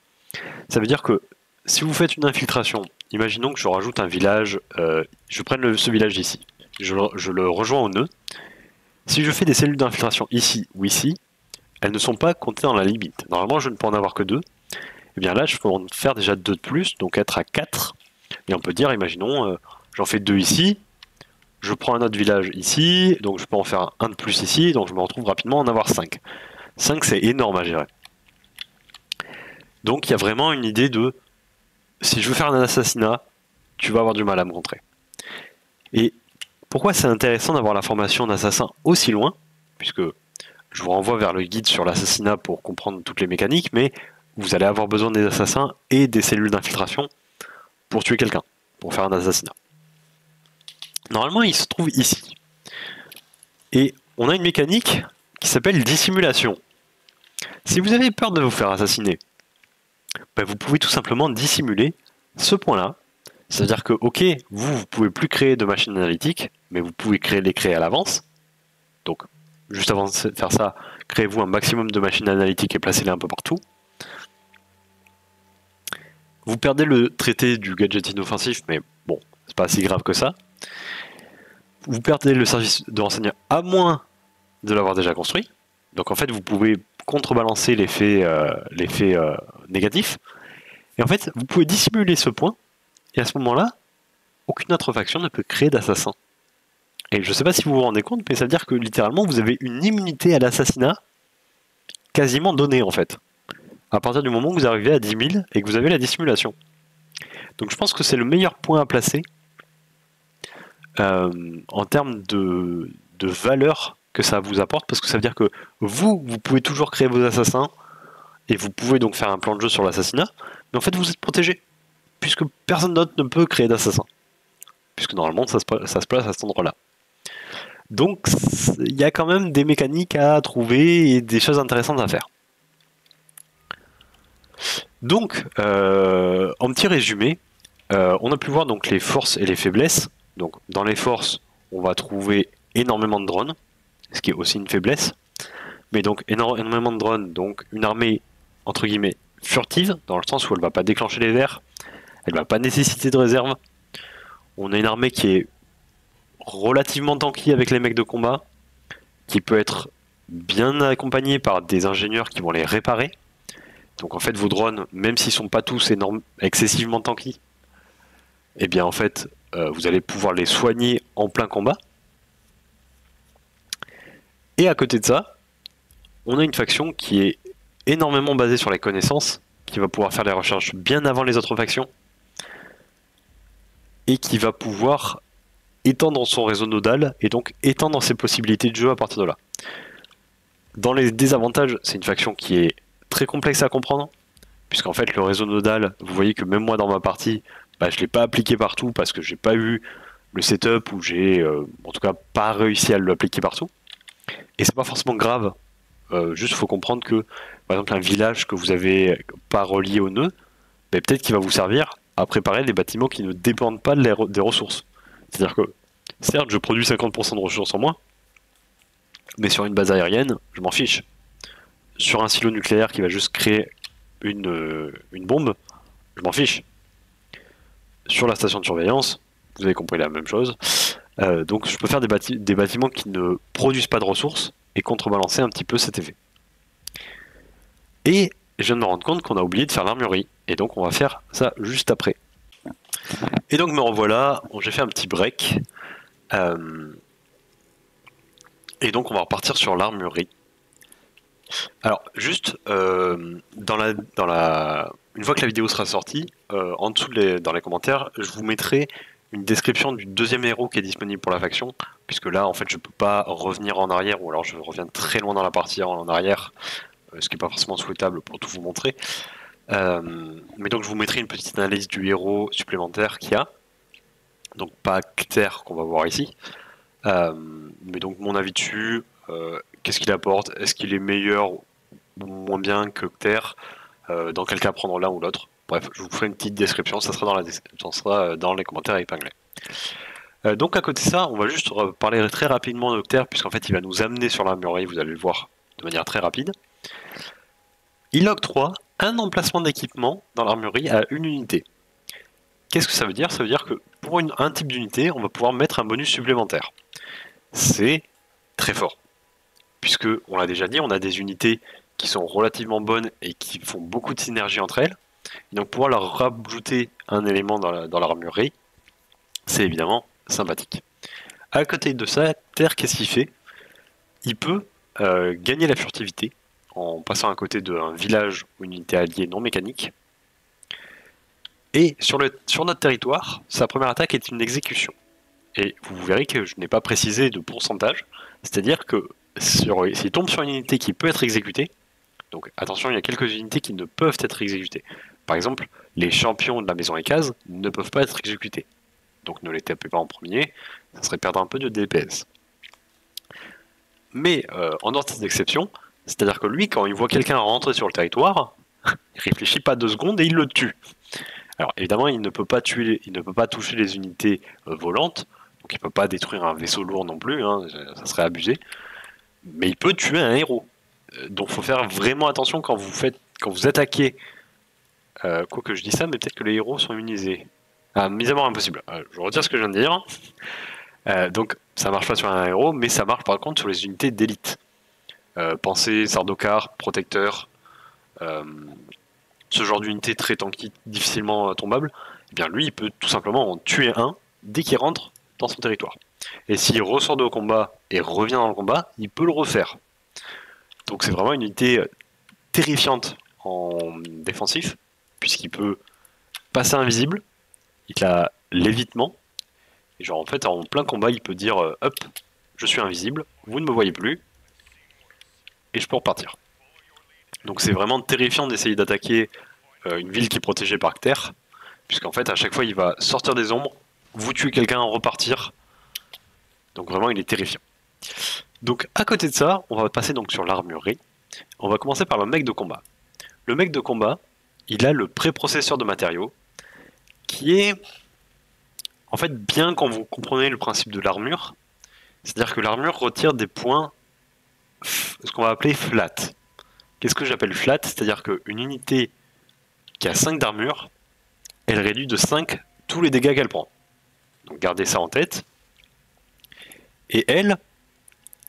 S1: Ça veut dire que si vous faites une infiltration, imaginons que je rajoute un village, euh, je prenne ce village ici, je, le rejoins au nœud. Si je fais des cellules d'infiltration ici ou ici, elles ne sont pas comptées dans la limite. Normalement, je ne peux en avoir que deux, et eh bien là, je peux en faire déjà deux de plus, donc être à 4. Et on peut dire, imaginons, euh, j'en fais deux ici, je prends un autre village ici, donc je peux en faire un de plus ici, donc je me retrouve rapidement en avoir 5. 5, c'est énorme à gérer. Donc il y a vraiment une idée de, si je veux faire un assassinat, tu vas avoir du mal à me rentrer. Et pourquoi c'est intéressant d'avoir la formation d'assassin aussi loin Puisque je vous renvoie vers le guide sur l'assassinat pour comprendre toutes les mécaniques, mais vous allez avoir besoin des assassins et des cellules d'infiltration pour tuer quelqu'un, pour faire un assassinat. Normalement, il se trouve ici. Et on a une mécanique qui s'appelle dissimulation. Si vous avez peur de vous faire assassiner, ben, vous pouvez tout simplement dissimuler ce point-là. C'est-à-dire que, ok, vous, vous pouvez plus créer de machines analytiques, mais vous pouvez créer, les créer à l'avance. Donc, juste avant de faire ça, créez-vous un maximum de machines analytiques et placez-les un peu partout. Vous perdez le traité du gadget inoffensif, mais bon, c'est pas si grave que ça. Vous perdez le service de renseignement à moins de l'avoir déjà construit. Donc en fait, vous pouvez contrebalancer l'effet euh, euh, négatif. Et en fait, vous pouvez dissimuler ce point. Et à ce moment-là, aucune autre faction ne peut créer d'assassin. Et je ne sais pas si vous vous rendez compte, mais ça veut dire que littéralement, vous avez une immunité à l'assassinat quasiment donnée en fait. À partir du moment où vous arrivez à 10 000 et que vous avez la dissimulation. Donc je pense que c'est le meilleur point à placer euh, en termes de, de valeur que ça vous apporte, parce que ça veut dire que vous, vous pouvez toujours créer vos assassins, et vous pouvez donc faire un plan de jeu sur l'assassinat, mais en fait vous êtes protégé, puisque personne d'autre ne peut créer d'assassin, puisque normalement ça se, place à cet endroit-là. Donc il y a quand même des mécaniques à trouver et des choses intéressantes à faire. Donc, euh, en petit résumé, euh, on a pu voir donc les forces et les faiblesses. Donc, dans les forces, on va trouver énormément de drones, ce qui est aussi une faiblesse. Mais donc énormément de drones, donc une armée entre guillemets furtive, dans le sens où elle va pas déclencher les verres, elle va pas nécessiter de réserve. On a une armée qui est relativement tanky avec les mecs de combat, qui peut être bien accompagnée par des ingénieurs qui vont les réparer. Donc en fait vos drones, même s'ils sont pas tous excessivement tanky, eh bien en fait euh, vous allez pouvoir les soigner en plein combat. Et à côté de ça, on a une faction qui est énormément basée sur les connaissances, qui va pouvoir faire les recherches bien avant les autres factions, et qui va pouvoir étendre son réseau nodal, et donc étendre ses possibilités de jeu à partir de là. Dans les désavantages, c'est une faction qui est très complexe à comprendre, puisqu'en fait le réseau nodal, vous voyez que même moi dans ma partie, bah, je ne l'ai pas appliqué partout parce que j'ai pas eu le setup ou j'ai euh, en tout cas pas réussi à l'appliquer partout. Et c'est pas forcément grave. Euh, juste, faut comprendre que, par exemple, un village que vous avez pas relié au nœud, peut-être qu'il va vous servir à préparer des bâtiments qui ne dépendent pas des ressources. C'est-à-dire que, certes, je produis 50% de ressources en moins, mais sur une base aérienne, je m'en fiche. Sur un silo nucléaire qui va juste créer une, euh, une bombe, je m'en fiche. Sur la station de surveillance, vous avez compris la même chose. Euh, donc je peux faire des, bâtiments qui ne produisent pas de ressources et contrebalancer un petit peu cet effet. Et je viens de me rendre compte qu'on a oublié de faire l'armurerie. Et donc on va faire ça juste après. Et donc me revoilà, j'ai fait un petit break. Euh, et donc on va repartir sur l'armurerie. Alors juste euh, dans la, dans la, une fois que la vidéo sera sortie, en dessous dans les commentaires, je vous mettrai une description du deuxième héros qui est disponible pour la faction, puisque là, en fait, je peux pas revenir en arrière, ou alors je reviens très loin dans la partie en arrière, euh, ce qui n'est pas forcément souhaitable pour tout vous montrer. Euh, mais donc, je vous mettrai une petite analyse du héros supplémentaire qu'il y a. Donc, pas Cter qu'on va voir ici, euh, mais donc mon avis dessus, qu'est-ce qu'il apporte, est-ce qu'il est meilleur ou moins bien que Cter, dans quel cas prendre l'un ou l'autre? Bref, je vous ferai une petite description, ça sera dans, la euh, dans les commentaires épinglés. Euh, donc à côté de ça, on va juste parler très rapidement d'Octer, puisqu'en fait il va nous amener sur l'armurerie, vous allez le voir de manière très rapide. Il octroie un emplacement d'équipement dans l'armurerie à une unité. Qu'est-ce que ça veut dire? Ça veut dire que pour un type d'unité, on va pouvoir mettre un bonus supplémentaire. C'est très fort. Puisque, on l'a déjà dit, on a des unités qui sont relativement bonnes et qui font beaucoup de synergie entre elles donc pouvoir leur rajouter un élément dans l'armurerie, c'est évidemment sympathique. À côté de ça, Terre, qu'est-ce qu'il fait? Il peut euh, gagner la furtivité en passant à côté d'un village ou une unité alliée non mécanique. Et sur, notre territoire, sa première attaque est une exécution. Et vous verrez que je n'ai pas précisé de pourcentage, c'est-à-dire que s'il tombe sur une unité qui peut être exécutée, donc attention, il y a quelques unités qui ne peuvent être exécutées. Par exemple, les champions de la maison Ekaz ne peuvent pas être exécutés. Donc ne les tapez pas en premier, ça serait perdre un peu de DPS. Mais euh, en ordre d'exception, c'est-à-dire que lui, quand il voit quelqu'un rentrer sur le territoire, [LAUGHS] il réfléchit pas deux secondes et il le tue. Alors évidemment, il ne peut pas tuer, il ne peut pas toucher les unités euh, volantes, donc il peut pas détruire un vaisseau lourd non plus, hein, ça serait abusé. Mais il peut tuer un héros. Euh, donc faut faire vraiment attention quand vous faites, quand vous attaquez. quoi que je dis ça, mais peut-être que les héros sont immunisés. Ah, mis à mort impossible. je retire ce que je viens de dire. Euh, donc ça marche pas sur un héros, mais ça marche par contre sur les unités d'élite. Euh, pensez Sardaukar, Protecteur, euh, ce genre d'unité très tanky, difficilement tombable. Eh bien lui, il peut tout simplement en tuer un dès qu'il rentre dans son territoire. Et s'il ressort de combat et revient dans le combat, il peut le refaire. Donc c'est vraiment une unité terrifiante en défensif, puisqu'il peut passer invisible, il a l'évitement, genre, en fait, en plein combat, il peut dire euh, Hop, je suis invisible, vous ne me voyez plus, et je peux repartir. Donc c'est vraiment terrifiant d'essayer d'attaquer euh, une ville qui est protégée par terre, puisqu'en fait, à chaque fois, il va sortir des ombres, vous tuer quelqu'un, repartir. Donc vraiment, il est terrifiant. Donc à côté de ça, on va passer donc sur l'armurerie. On va commencer par le mec de combat. Le mec de combat, il a le préprocesseur de matériaux, qui est en fait, bien quand vous comprenez le principe de l'armure, c'est-à-dire que l'armure retire des points, ce qu'on va appeler flat. Qu'est-ce que j'appelle flat? C'est-à-dire qu'une unité qui a 5 d'armure, elle réduit de 5 tous les dégâts qu'elle prend. Donc gardez ça en tête. Et elle,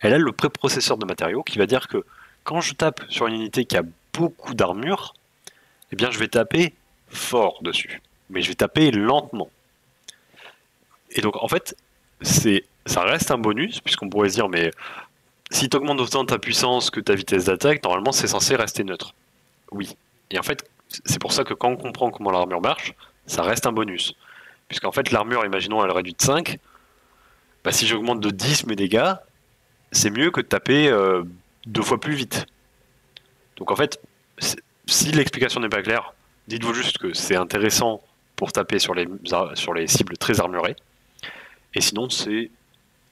S1: elle a le préprocesseur de matériaux qui va dire que quand je tape sur une unité qui a beaucoup d'armure, eh bien je vais taper fort dessus. Mais je vais taper lentement. Et donc, en fait, ça reste un bonus, puisqu'on pourrait se dire, mais si tu augmentes autant ta puissance que ta vitesse d'attaque, normalement, c'est censé rester neutre. Oui. Et en fait, c'est pour ça que quand on comprend comment l'armure marche, ça reste un bonus. Puisqu'en fait, l'armure, imaginons, elle réduit de 5. Bah, si j'augmente de 10 mes dégâts, c'est mieux que de taper euh, deux fois plus vite. Donc en fait, si l'explication n'est pas claire, dites-vous juste que c'est intéressant pour taper sur les, sur les cibles très armurées. Et sinon, c'est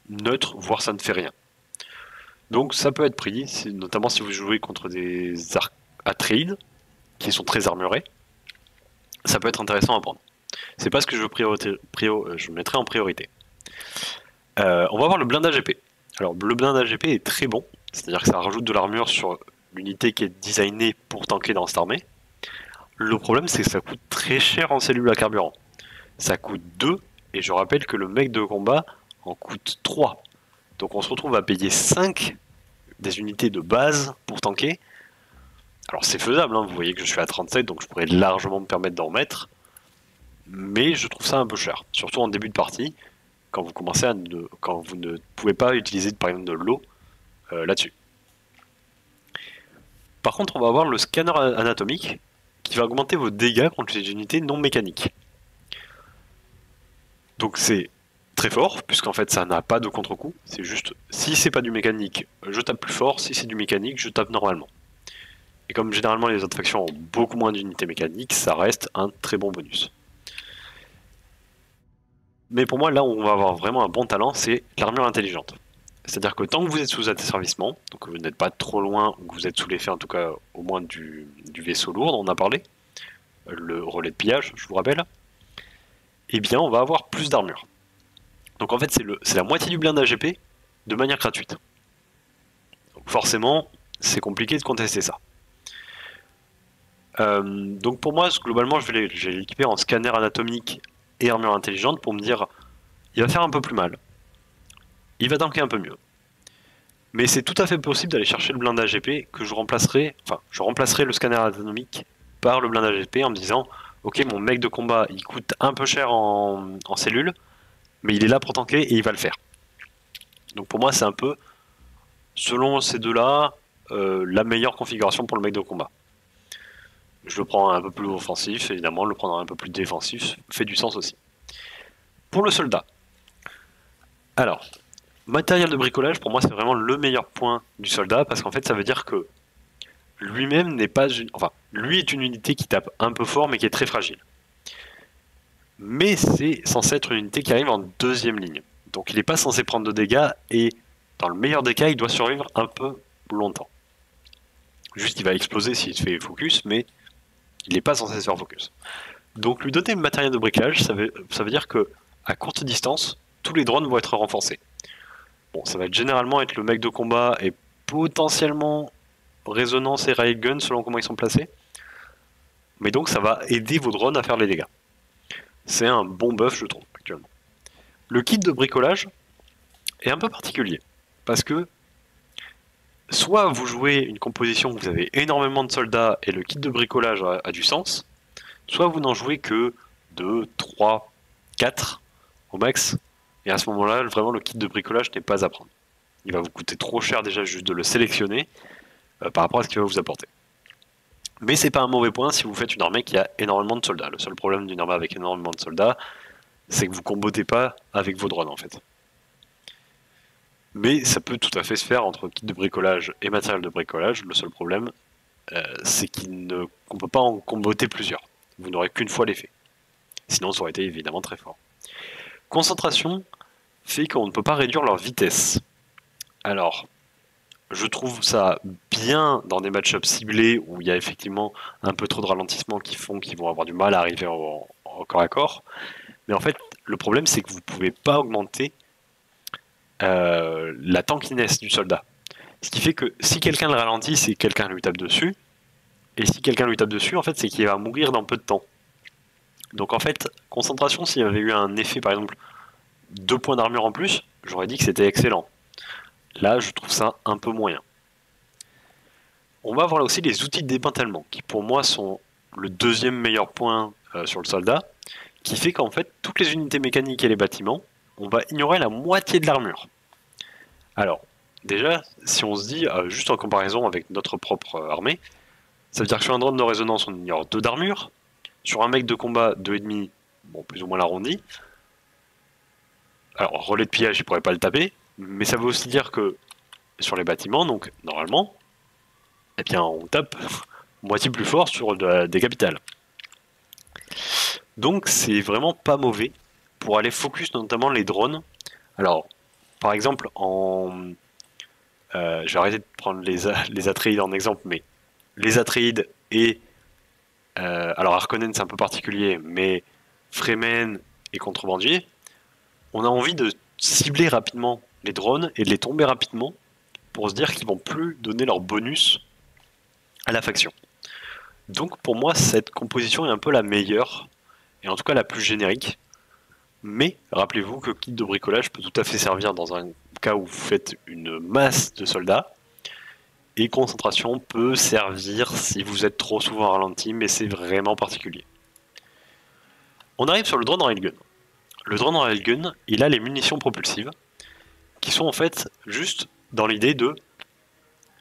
S1: neutre, voire ça ne fait rien. Donc ça peut être pris, notamment si vous jouez contre des Atreides, qui sont très armurés. Ça peut être intéressant à prendre. C'est pas ce que je, veux euh, mettrai en priorité. Euh, on va voir le blindage épée. Alors le blindage épée est très bon, c'est-à-dire que ça rajoute de l'armure sur l'unité qui est designée pour tanker dans cette armée. Le problème c'est que ça coûte très cher en cellules à carburant. Ça coûte 2 et je rappelle que le mec de combat en coûte 3. Donc on se retrouve à payer 5 des unités de base pour tanker. Alors c'est faisable, hein. vous voyez que je suis à 37, donc je pourrais largement me permettre d'en mettre. Mais je trouve ça un peu cher, surtout en début de partie, quand vous commencez à ne, quand vous ne pouvez pas utiliser par exemple de l'eau euh, là-dessus. Par contre, on va avoir le scanner anatomique qui va augmenter vos dégâts contre les unités non mécaniques. Donc c'est très fort, puisqu'en fait ça n'a pas de contre-coup. C'est juste, si c'est pas du mécanique, je tape plus fort, si c'est du mécanique, je tape normalement. Et comme généralement les autres factions ont beaucoup moins d'unités mécaniques, ça reste un très bon bonus. Mais pour moi, là où on va avoir vraiment un bon talent, c'est l'armure intelligente. C'est-à-dire que tant que vous êtes sous asservissement, donc vous n'êtes pas trop loin, que vous êtes sous l'effet en tout cas au moins du, du vaisseau lourd on a parlé, le relais de pillage, je vous rappelle, eh bien on va avoir plus d'armure. Donc en fait c'est la moitié du blindage épée de manière gratuite. Donc forcément c'est compliqué de contester ça. Euh, donc pour moi globalement je vais l'équiper en scanner anatomique et armure intelligente pour me dire il va faire un peu plus mal. Il va tanker un peu mieux. Mais c'est tout à fait possible d'aller chercher le blindage épée que je remplacerai, enfin je remplacerai le scanner anatomique par le blindage épée en me disant ok, mon mec de combat, il coûte un peu cher en, en cellule, mais il est là pour tanker et il va le faire. Donc pour moi, c'est un peu, selon ces deux-là, euh, la meilleure configuration pour le mec de combat. Je le prends un peu plus offensif, évidemment, le prendre un peu plus défensif fait du sens aussi. Pour le soldat, Alors, matériel de bricolage, pour moi, c'est vraiment le meilleur point du soldat, parce qu'en fait, ça veut dire que lui-même n'est pas une... Enfin, lui est une unité qui tape un peu fort, mais qui est très fragile. Mais c'est censé être une unité qui arrive en deuxième ligne. Donc il n'est pas censé prendre de dégâts, et dans le meilleur des cas, il doit survivre un peu longtemps. Juste, il va exploser s'il se fait focus, mais il n'est pas censé se faire focus. Donc lui donner le matériel de bricolage, ça veut, dire que à courte distance, tous les drones vont être renforcés. Bon, ça va généralement être le mec de combat et potentiellement résonance et railgun selon comment ils sont placés. Mais donc ça va aider vos drones à faire les dégâts. C'est un bon buff, je trouve, actuellement. Le kit de bricolage est un peu particulier. Parce que soit vous jouez une composition où vous avez énormément de soldats et le kit de bricolage a, du sens, soit vous n'en jouez que 2, 3, 4 au max, et à ce moment-là, vraiment le kit de bricolage n'est pas à prendre. Il va vous coûter trop cher déjà juste de le sélectionner euh, par rapport à ce qu'il va vous apporter. Mais c'est pas un mauvais point si vous faites une armée qui a énormément de soldats. Le seul problème d'une armée avec énormément de soldats, c'est que vous combotez pas avec vos drones en fait. Mais ça peut tout à fait se faire entre kit de bricolage et matériel de bricolage. Le seul problème, euh, c'est qu'on ne peut pas en comboter plusieurs. Vous n'aurez qu'une fois l'effet. Sinon, ça aurait été évidemment très fort. Concentration fait qu'on ne peut pas réduire leur vitesse. Alors, je trouve ça bien dans des match-ups ciblés où il y a effectivement un peu trop de ralentissement qui font qu'ils vont avoir du mal à arriver au, corps à corps. Mais en fait, le problème, c'est que vous ne pouvez pas augmenter euh, la tankiness du soldat. Ce qui fait que si quelqu'un le ralentit, c'est que quelqu'un lui tape dessus. Et si quelqu'un lui tape dessus, en fait, c'est qu'il va mourir dans peu de temps. Donc en fait, concentration, s'il y avait eu un effet, par exemple, deux points d'armure en plus, j'aurais dit que c'était excellent. Là, je trouve ça un peu moyen. On va voir là aussi les outils de démantèlement, qui pour moi sont le deuxième meilleur point euh, sur le soldat, qui fait qu'en fait, toutes les unités mécaniques et les bâtiments on va ignorer la moitié de l'armure. Alors, déjà, si on se dit, euh, juste en comparaison avec notre propre euh, armée, ça veut dire que sur un drone de résonance, on ignore 2 d'armure, sur un mec de combat, 2,5, bon, plus ou moins l'arrondi. Alors, relais de pillage, il pourrait pas le taper, mais ça veut aussi dire que sur les bâtiments, donc normalement, eh bien, on tape [LAUGHS] moitié plus fort sur des capitales. Donc, c'est vraiment pas mauvais pour aller focus notamment les drones. Alors, par exemple, en. Euh, je vais arrêter de prendre les, les Atreides en exemple, mais les Atreides et. Euh, alors, Harkonnen, c'est un peu particulier, mais Fremen et Contrebandier, on a envie de cibler rapidement les drones et de les tomber rapidement pour se dire qu'ils vont plus donner leur bonus à la faction. Donc pour moi cette composition est un peu la meilleure, et en tout cas la plus générique, mais rappelez-vous que kit de bricolage peut tout à fait servir dans un cas où vous faites une masse de soldats. Et concentration peut servir si vous êtes trop souvent ralenti, mais c'est vraiment particulier. On arrive sur le drone railgun. Le drone railgun, il a les munitions propulsives, qui sont en fait juste dans l'idée de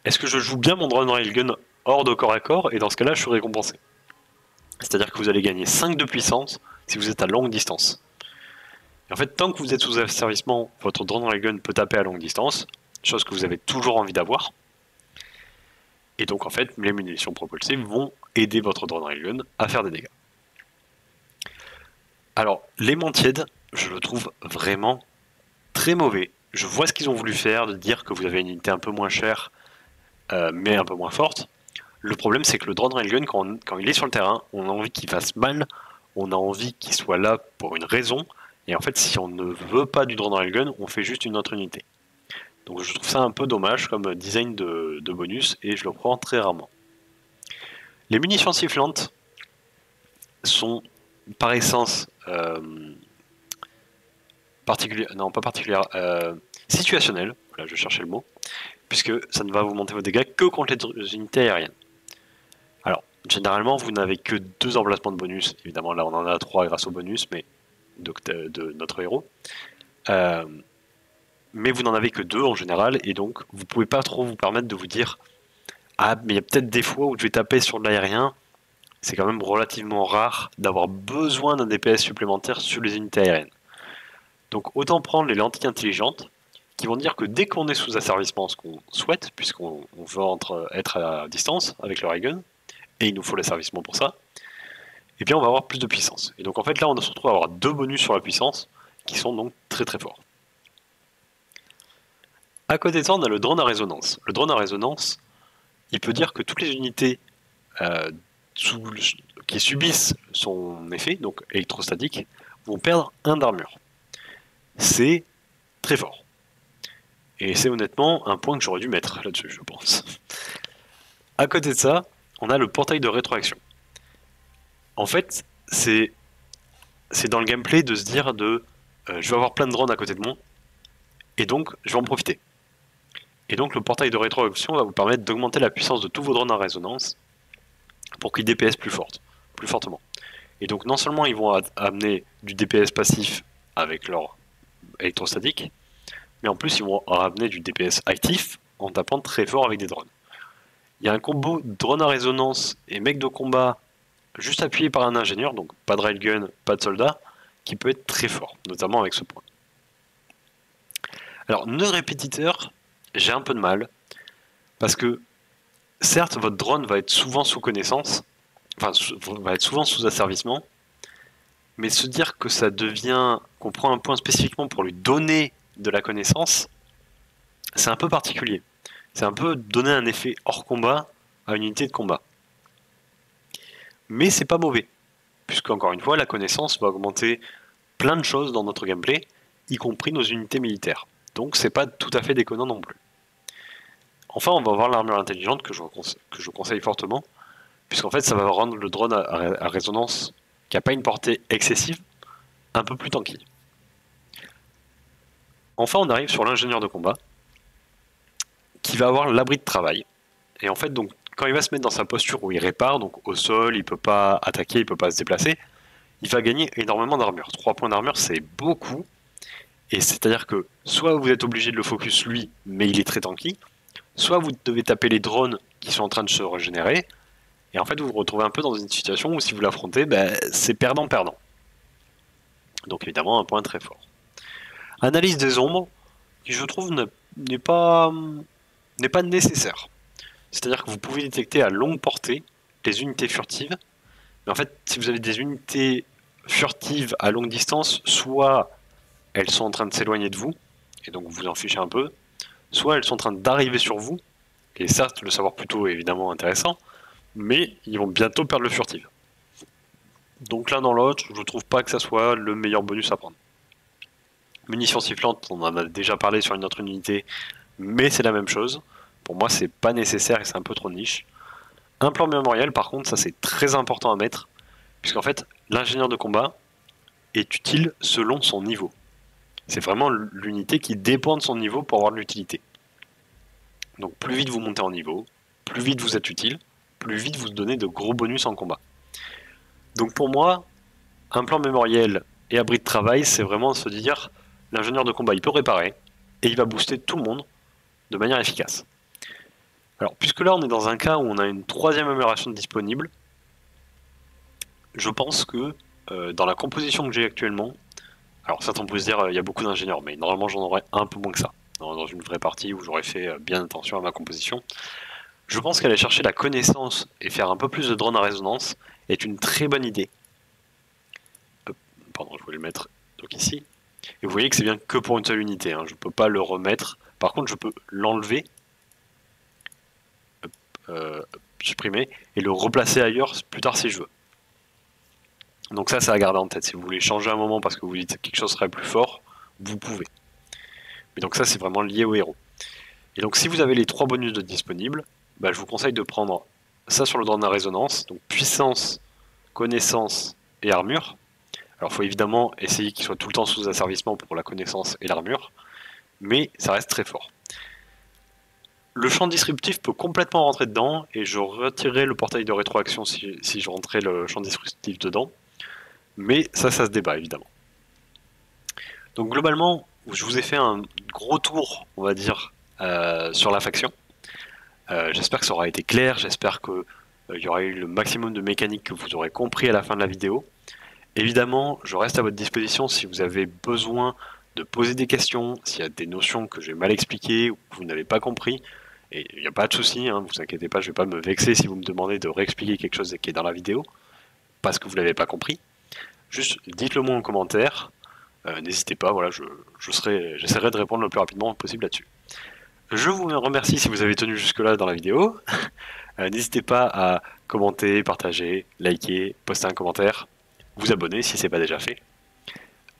S1: est-ce que je joue bien mon drone railgun hors de corps à corps, et dans ce cas-là, je suis récompensé. C'est-à-dire que vous allez gagner 5 de puissance si vous êtes à longue distance en fait, tant que vous êtes sous asservissement, votre drone railgun peut taper à longue distance, chose que vous avez toujours envie d'avoir. Et donc, en fait, les munitions propulsées vont aider votre drone railgun à faire des dégâts. Alors, l'aimant tiède, je le trouve vraiment très mauvais. Je vois ce qu'ils ont voulu faire, de dire que vous avez une unité un peu moins chère, euh, mais un peu moins forte. Le problème, c'est que le drone railgun, quand, il est sur le terrain, on a envie qu'il fasse mal, on a envie qu'il soit là pour une raison, et en fait, si on ne veut pas du drone railgun, on fait juste une autre unité. Donc je trouve ça un peu dommage comme design de, bonus et je le prends très rarement. Les munitions sifflantes sont par essence euh, non pas particulières, euh, situationnelles, voilà je cherchais le mot, puisque ça ne va vous monter vos dégâts que contre les unités aériennes. Alors, généralement vous n'avez que deux emplacements de bonus, évidemment là on en a trois grâce au bonus, mais de, notre héros. Euh, mais vous n'en avez que deux en général, et donc vous pouvez pas trop vous permettre de vous dire Ah, mais il y a peut-être des fois où je vais taper sur de l'aérien. C'est quand même relativement rare d'avoir besoin d'un DPS supplémentaire sur les unités aériennes. Donc autant prendre les lentilles intelligentes qui vont dire que dès qu'on est sous asservissement, ce qu'on souhaite, puisqu'on veut être à distance avec le ray gun, et il nous faut l'asservissement pour ça, et eh bien on va avoir plus de puissance. Et donc en fait là on se retrouve à avoir deux bonus sur la puissance qui sont donc très très forts. À côté de ça, on a le drone à résonance. Le drone à résonance, il peut dire que toutes les unités euh, qui subissent son effet, donc électrostatique, vont perdre un d'armure. C'est très fort. Et c'est honnêtement un point que j'aurais dû mettre là-dessus, je pense. À côté de ça, on a le portail de rétroaction. En fait, c'est dans le gameplay de se dire de euh, je vais avoir plein de drones à côté de moi et donc je vais en profiter. Et donc le portail de rétroaction va vous permettre d'augmenter la puissance de tous vos drones en résonance pour qu'ils DPS plus forte, plus fortement. Et donc non seulement ils vont amener du DPS passif avec leur électrostatique, mais en plus ils vont amener du DPS actif en tapant très fort avec des drones. Il y a un combo drone à résonance et mec de combat juste appuyé par un ingénieur, donc pas de railgun, pas de soldat, qui peut être très fort, notamment avec ce point. Alors, nœud répétiteur, j'ai un peu de mal, parce que certes, votre drone va être souvent sous connaissance, enfin, va être souvent sous asservissement, mais se dire que ça devient, qu'on prend un point spécifiquement pour lui donner de la connaissance, c'est un peu particulier. C'est un peu donner un effet hors combat à une unité de combat. Mais c'est pas mauvais, puisque encore une fois, la connaissance va augmenter plein de choses dans notre gameplay, y compris nos unités militaires. Donc c'est pas tout à fait déconnant non plus. Enfin, on va voir l'armure intelligente que je, que je conseille fortement, puisqu'en fait ça va rendre le drone à, résonance qui n'a pas une portée excessive, un peu plus tanky. Enfin, on arrive sur l'ingénieur de combat, qui va avoir l'abri de travail. Et en fait, donc, quand il va se mettre dans sa posture où il répare, donc au sol, il peut pas attaquer, il peut pas se déplacer, il va gagner énormément d'armure. 3 points d'armure, c'est beaucoup. Et c'est-à-dire que soit vous êtes obligé de le focus lui, mais il est très tanky, soit vous devez taper les drones qui sont en train de se régénérer, et en fait vous vous retrouvez un peu dans une situation où si vous l'affrontez, ben, c'est perdant-perdant. Donc évidemment un point très fort. Analyse des ombres, qui je trouve n'est pas, nécessaire. C'est-à-dire que vous pouvez détecter à longue portée les unités furtives, mais en fait si vous avez des unités furtives à longue distance, soit elles sont en train de s'éloigner de vous, et donc vous en fichez un peu, soit elles sont en train d'arriver sur vous, et certes le savoir plutôt est évidemment intéressant, mais ils vont bientôt perdre le furtif. Donc l'un dans l'autre, je trouve pas que ça soit le meilleur bonus à prendre. Munitions sifflantes, on en a déjà parlé sur une autre unité, mais c'est la même chose. Pour moi, c'est pas nécessaire et c'est un peu trop niche. Un plan mémoriel, par contre, ça c'est très important à mettre, puisqu'en fait, l'ingénieur de combat est utile selon son niveau. C'est vraiment l'unité qui dépend de son niveau pour avoir de l'utilité. Donc plus vite vous montez en niveau, plus vite vous êtes utile, plus vite vous donnez de gros bonus en combat. Donc pour moi, un plan mémoriel et abri de travail, c'est vraiment se dire l'ingénieur de combat il peut réparer et il va booster tout le monde de manière efficace. Alors puisque là on est dans un cas où on a une troisième amélioration disponible, je pense que euh, dans la composition que j'ai actuellement, alors certains pourraient se dire il y a beaucoup d'ingénieurs, mais normalement j'en aurais un peu moins que ça dans, une vraie partie où j'aurais fait euh, bien attention à ma composition. Je pense qu'aller chercher la connaissance et faire un peu plus de drone à résonance est une très bonne idée. pardon, je voulais le mettre donc ici. Et vous voyez que c'est bien que pour une seule unité, hein. je ne peux pas le remettre. Par contre, je peux l'enlever, euh, supprimer, et le replacer ailleurs plus tard si je veux. Donc ça, c'est à garder en tête. Si vous voulez changer un moment parce que vous dites que quelque chose serait plus fort, vous pouvez. Mais donc ça, c'est vraiment lié au héros. Et donc si vous avez les trois bonus disponibles, bah, je vous conseille de prendre ça sur le drone à résonance, donc puissance, connaissance et armure. Alors il faut évidemment essayer qu'il soit tout le temps sous asservissement pour la connaissance et l'armure, mais ça reste très fort. Le champ disruptif peut complètement rentrer dedans, et je retirerai le portail de rétroaction si, si je rentrais le champ disruptif dedans, mais ça, ça se débat évidemment. Donc globalement, je vous ai fait un gros tour, on va dire, euh, sur la faction. Euh, j'espère que ça aura été clair, j'espère qu'il euh, y aura eu le maximum de mécanique que vous aurez compris à la fin de la vidéo. Évidemment, je reste à votre disposition si vous avez besoin de poser des questions, s'il y a des notions que j'ai mal expliquées ou que vous n'avez pas compris. Et il n'y a pas de souci, hein, vous inquiétez pas, je ne vais pas me vexer si vous me demandez de réexpliquer quelque chose qui est dans la vidéo, parce que vous ne l'avez pas compris. Juste dites-le moi en commentaire, euh, n'hésitez pas, voilà, je, j'essaierai de répondre le plus rapidement possible là-dessus. Je vous remercie si vous avez tenu jusque-là dans la vidéo. Euh, n'hésitez pas à commenter, partager, liker, poster un commentaire, vous abonner si ce n'est pas déjà fait.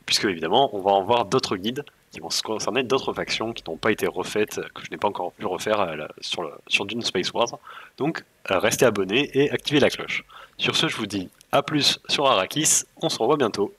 S1: Puisque évidemment, on va en voir d'autres guides qui vont se concerner d'autres factions qui n'ont pas été refaites, que je n'ai pas encore pu refaire euh, sur, Dune Space Wars. Donc restez abonnés et activez la cloche. Sur ce, je vous dis à plus sur Arrakis, on se revoit bientôt.